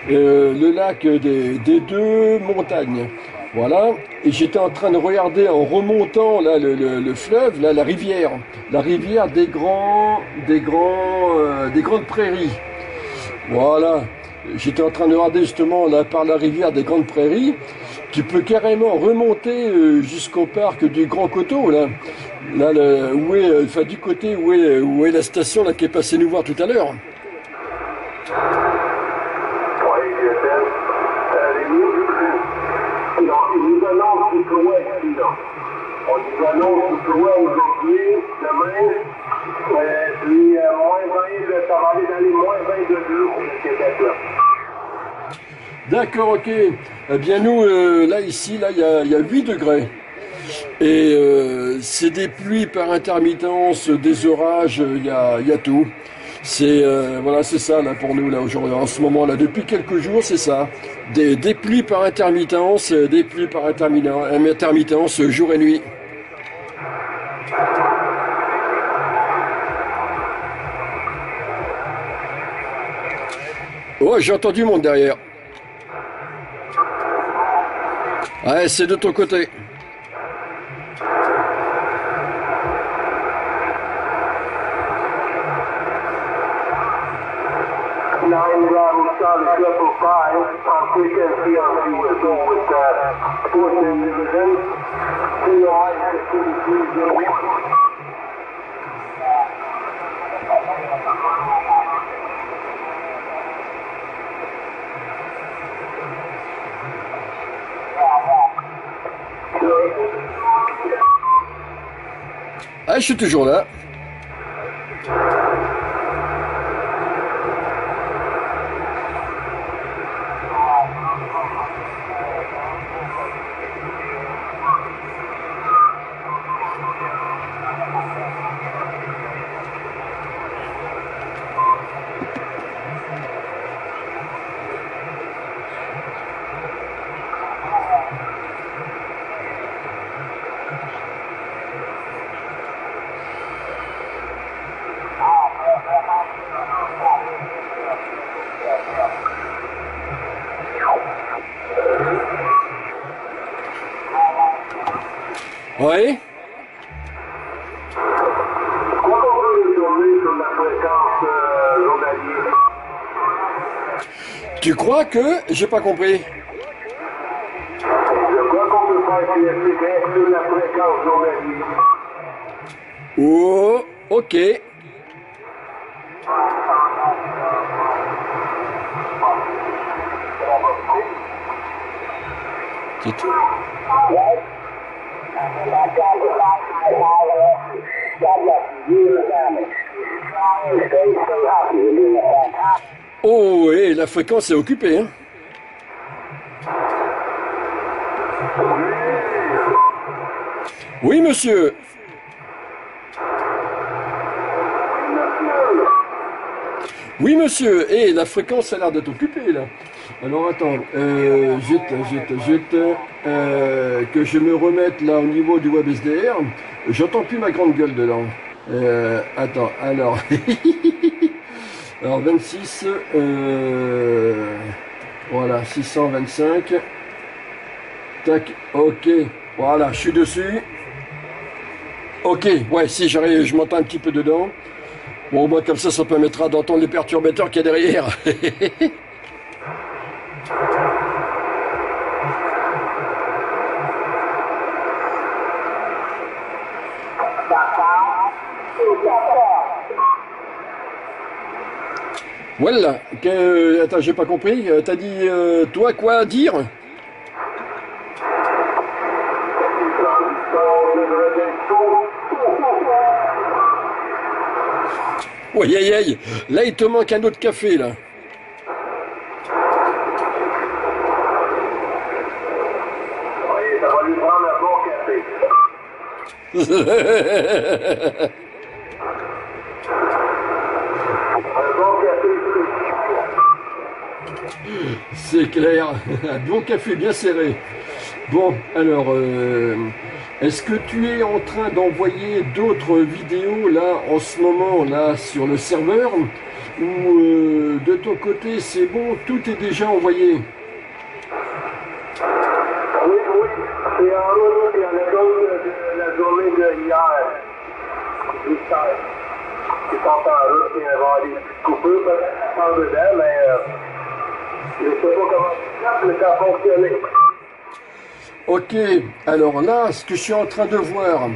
Euh, le lac des, deux montagnes. Voilà. Et j'étais en train de regarder en remontant là le fleuve, là la rivière, la rivière des grands, des grands, euh, des grandes prairies. Voilà. J'étais en train de regarder justement là par la rivière des Grandes Prairies. Tu peux carrément remonter euh, jusqu'au parc du Grand Coteau là. Là, où est, euh, du côté où est, où est la station là qui est passée nous voir tout à l'heure. Oui, je sais. Euh, nous, non, ils nous annoncent du loin ici, là. On nous du loin aujourd'hui, demain, euh, puis euh, moins 20, de- ça va aller dans les moins 20 degrés au Québec, là. D'accord, ok. Eh bien nous, euh, là ici, là il y a, y a 8 degrés. Et euh, c'est des pluies par intermittence, des orages, euh, il y a, y a tout. C'est euh, voilà, c'est ça là pour nous là aujourd'hui, en ce moment là, depuis quelques jours, c'est ça. Des, des pluies par intermittence, euh, des pluies par intermittence, jour et nuit. Oh, j'ai entendu monde derrière. Ouais, c'est de ton côté. Nine Robin Charlie Triple Five on frequency on with, with Sports and Division. COI 5301. Ah, je suis toujours là. J'ai pas compris. Oh, ok. Oh, et la fréquence est occupée. Hein. Oui, monsieur. Oui, monsieur. Et la fréquence a l'air d'être occupée, là. Alors attends, euh, jette, jette, jette, euh, que je me remette là au niveau du web SDR. J'entends plus ma grande gueule dedans. Euh, attends, alors. alors 26, euh, voilà, 625. Tac, ok, voilà, je suis dessus. Ok, ouais, si j'arrive, je m'entends un petit peu dedans. Bon, moins comme ça, ça permettra d'entendre les perturbateurs qu'il y a derrière. Voilà, que, attends, j'ai pas compris. Euh, T'as dit, euh, toi, quoi dire? Oui, aïe, aïe. Là, il te manque un autre café, là. C'est clair. Un bon café bien serré. Bon, alors, euh, est-ce que tu es en train d'envoyer d'autres vidéos là en ce moment là sur le serveur? Ou euh, de ton côté c'est bon, tout est déjà envoyé? Oui, oui, c'est d'autres de, la journée de hier. Qui sont en route, il y avoir des petites en dedans, mais euh, je ne sais pas comment ça mais ça a fonctionné. Ok, alors là, ce que je suis en train de voir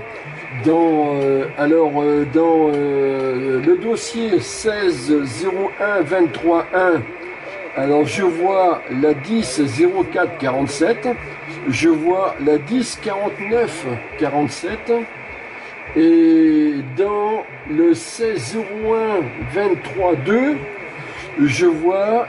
dans, euh, alors, euh, dans euh, le dossier 160123.1, alors je vois la 100447, je vois la 104947 et dans le 160123.2, je vois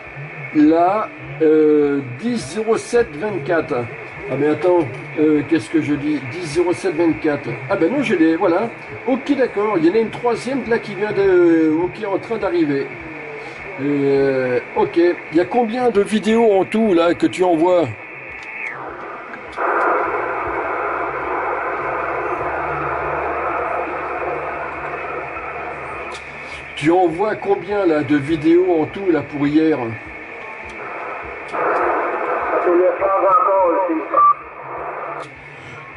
la euh, 100724. Ah mais attends, euh, qu'est-ce que je dis? 100724. Ah ben non, je l'ai, voilà. Ok d'accord, il y en a une troisième là qui vient de. ou qui est en train d'arriver. Euh, ok, il y a combien de vidéos en tout là que tu envoies? Tu envoies combien là de vidéos en tout là pour hier Ça fait 900 encore aussi.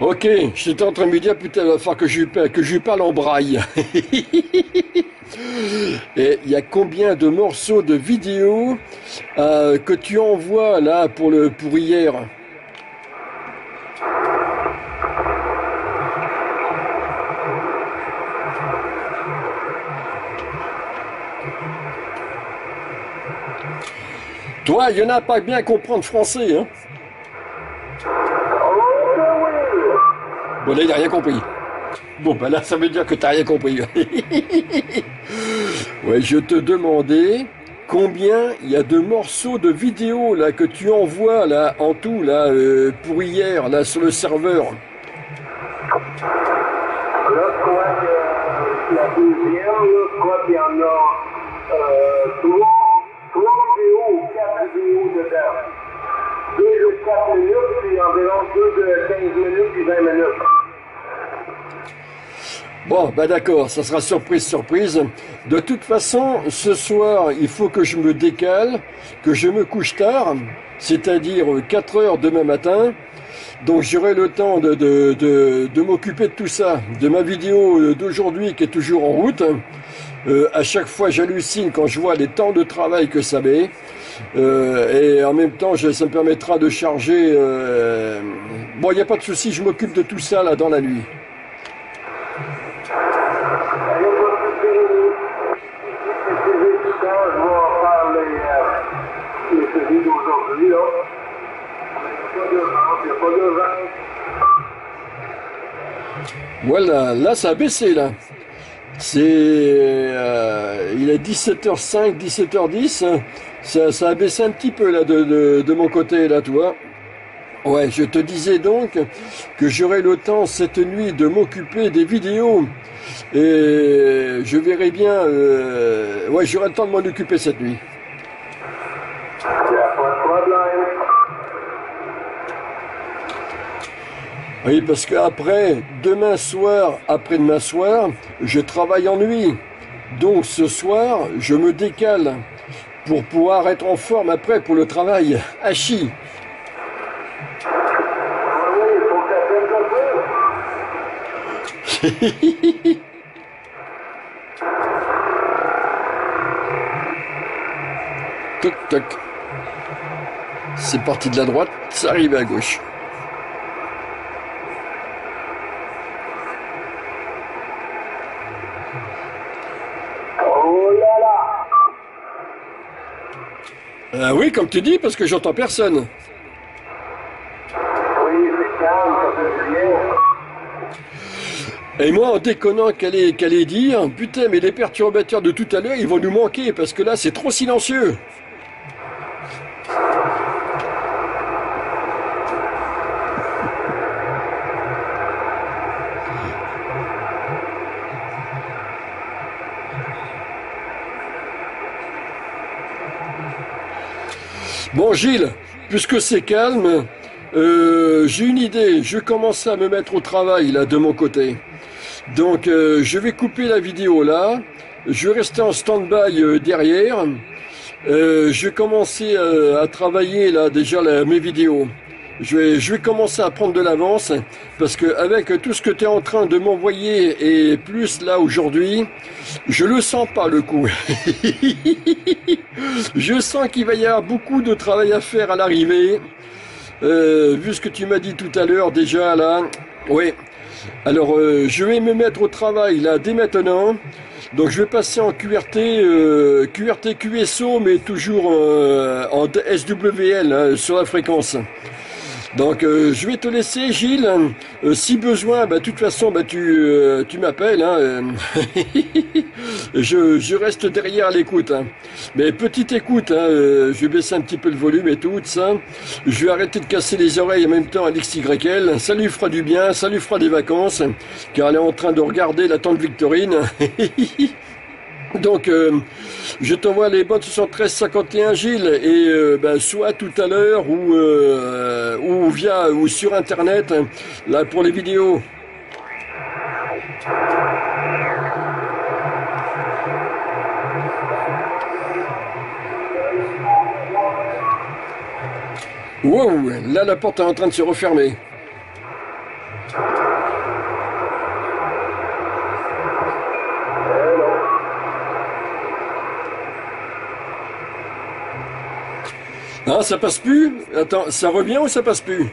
Ok, j'étais en train de me dire, putain, il va falloir que je, que je parle en braille. Et il y a combien de morceaux de vidéos euh, que tu envoies là pour, le, pour hier? Toi, il y en a pas bien comprendre français, hein Oh, que oui! Bon, là, il n'a rien compris. Bon, ben là, ça veut dire que tu n'as rien compris. ouais, je te demandais combien il y a de morceaux de vidéos là que tu envoies là en tout là euh, pour hier là sur le serveur. Que la euh, trois, trois de 4 minutes, puis environ deux de 15 minutes puis 20 minutes. Bon, bah d'accord, ça sera surprise, surprise. De toute façon, ce soir, il faut que je me décale, que je me couche tard, c'est-à-dire 4 heures demain matin. Donc j'aurai le temps de, de, de, de m'occuper de tout ça, de ma vidéo d'aujourd'hui qui est toujours en route. Euh, à chaque fois, j'hallucine quand je vois les temps de travail que ça met. Euh, et en même temps, ça me permettra de charger. euh, Bon, il n'y a pas de souci, je m'occupe de tout ça là dans la nuit. Voilà, là ça a baissé là. C'est, euh, il est 17h05, 17h10. Ça, ça a baissé un petit peu là de, de, de mon côté là, tu vois. Ouais, je te disais donc que j'aurai le temps cette nuit de m'occuper des vidéos et je verrai bien. euh, ouais, j'aurai le temps de m'en occuper cette nuit n'y a pas de Oui, parce qu'après, demain soir, après-demain soir, je travaille en nuit. Donc ce soir, je me décale pour pouvoir être en forme après pour le travail. Hachi. Toc toc. C'est parti de la droite, ça arrive à gauche. Oh là là Ah oui, comme tu dis, parce que j'entends personne. Oui, c'est calme, ça fait du bien. Et moi, en déconnant qu'elle qu'allait dire, putain, mais les perturbateurs de tout à l'heure, ils vont nous manquer, parce que là, c'est trop silencieux. Bon, Gilles, puisque c'est calme, euh, j'ai une idée. Je vais commencer à me mettre au travail, là, de mon côté. Donc, euh, je vais couper la vidéo là. Je vais rester en stand-by euh, derrière. Euh, je vais commencer à travailler là déjà mes vidéos. Je vais, je vais commencer à prendre de l'avance parce que avec tout ce que tu es en train de m'envoyer et plus là aujourd'hui, je le sens pas le coup. je sens qu'il va y avoir beaucoup de travail à faire à l'arrivée. Euh, vu ce que tu m'as dit tout à l'heure déjà là, oui. Alors euh, je vais me mettre au travail là dès maintenant. Donc je vais passer en QRT, euh, QRT QSO, mais toujours euh, en SWL hein, sur la fréquence. Donc euh, je vais te laisser Gilles. Euh, si besoin, bah, de toute façon, bah, tu, euh, tu m'appelles. Hein, euh. je, je reste derrière l'écoute. hein. Mais petite écoute, hein, je vais baisser un petit peu le volume et tout, ça. Je vais arrêter de casser les oreilles en même temps à l'XYL. Ça lui fera du bien, ça lui fera des vacances, car elle est en train de regarder la tante Victorine. Donc, euh, je t'envoie les bonnes 73 51 Gilles et euh, ben, soit tout à l'heure ou euh, ou via ou sur internet hein, là pour les vidéos. Wow, là la porte est en train de se refermer. Ah, ça passe plus Attends, ça revient ou ça passe plus?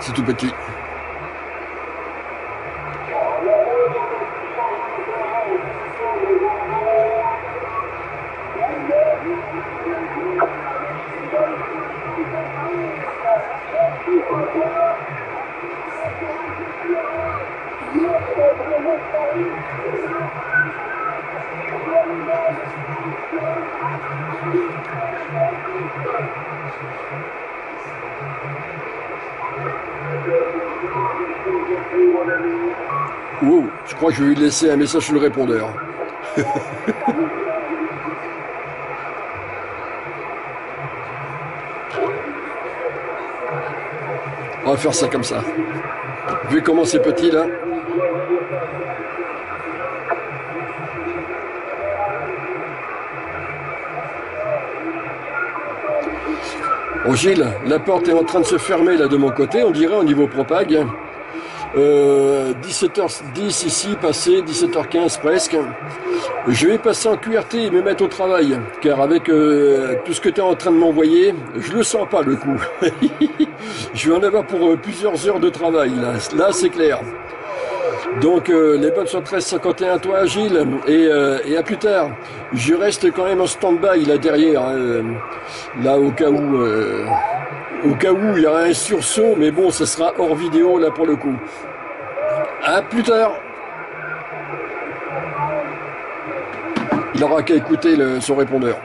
C'est tout petit. Wow, je je vais lui laisser un message sur le répondeur. On va faire ça comme ça. Vu comment c'est petit là. Oh Gilles, la porte est en train de se fermer là de mon côté, on dirait au niveau propag. Euh, 17h10 ici, passé, 17h15 presque. Je vais passer en QRT et me mettre au travail, car avec euh, tout ce que tu es en train de m'envoyer, je le sens pas le coup. je vais en avoir pour euh, plusieurs heures de travail, là, c'est clair. Donc euh, les bonnes sont 13,51 toi Gilles et, euh, et à plus tard. Je reste quand même en stand-by là derrière, hein, là au cas où au cas où il y aura un sursaut, mais bon ça sera hors vidéo là pour le coup. À plus tard. Il aura qu'à écouter son répondeur.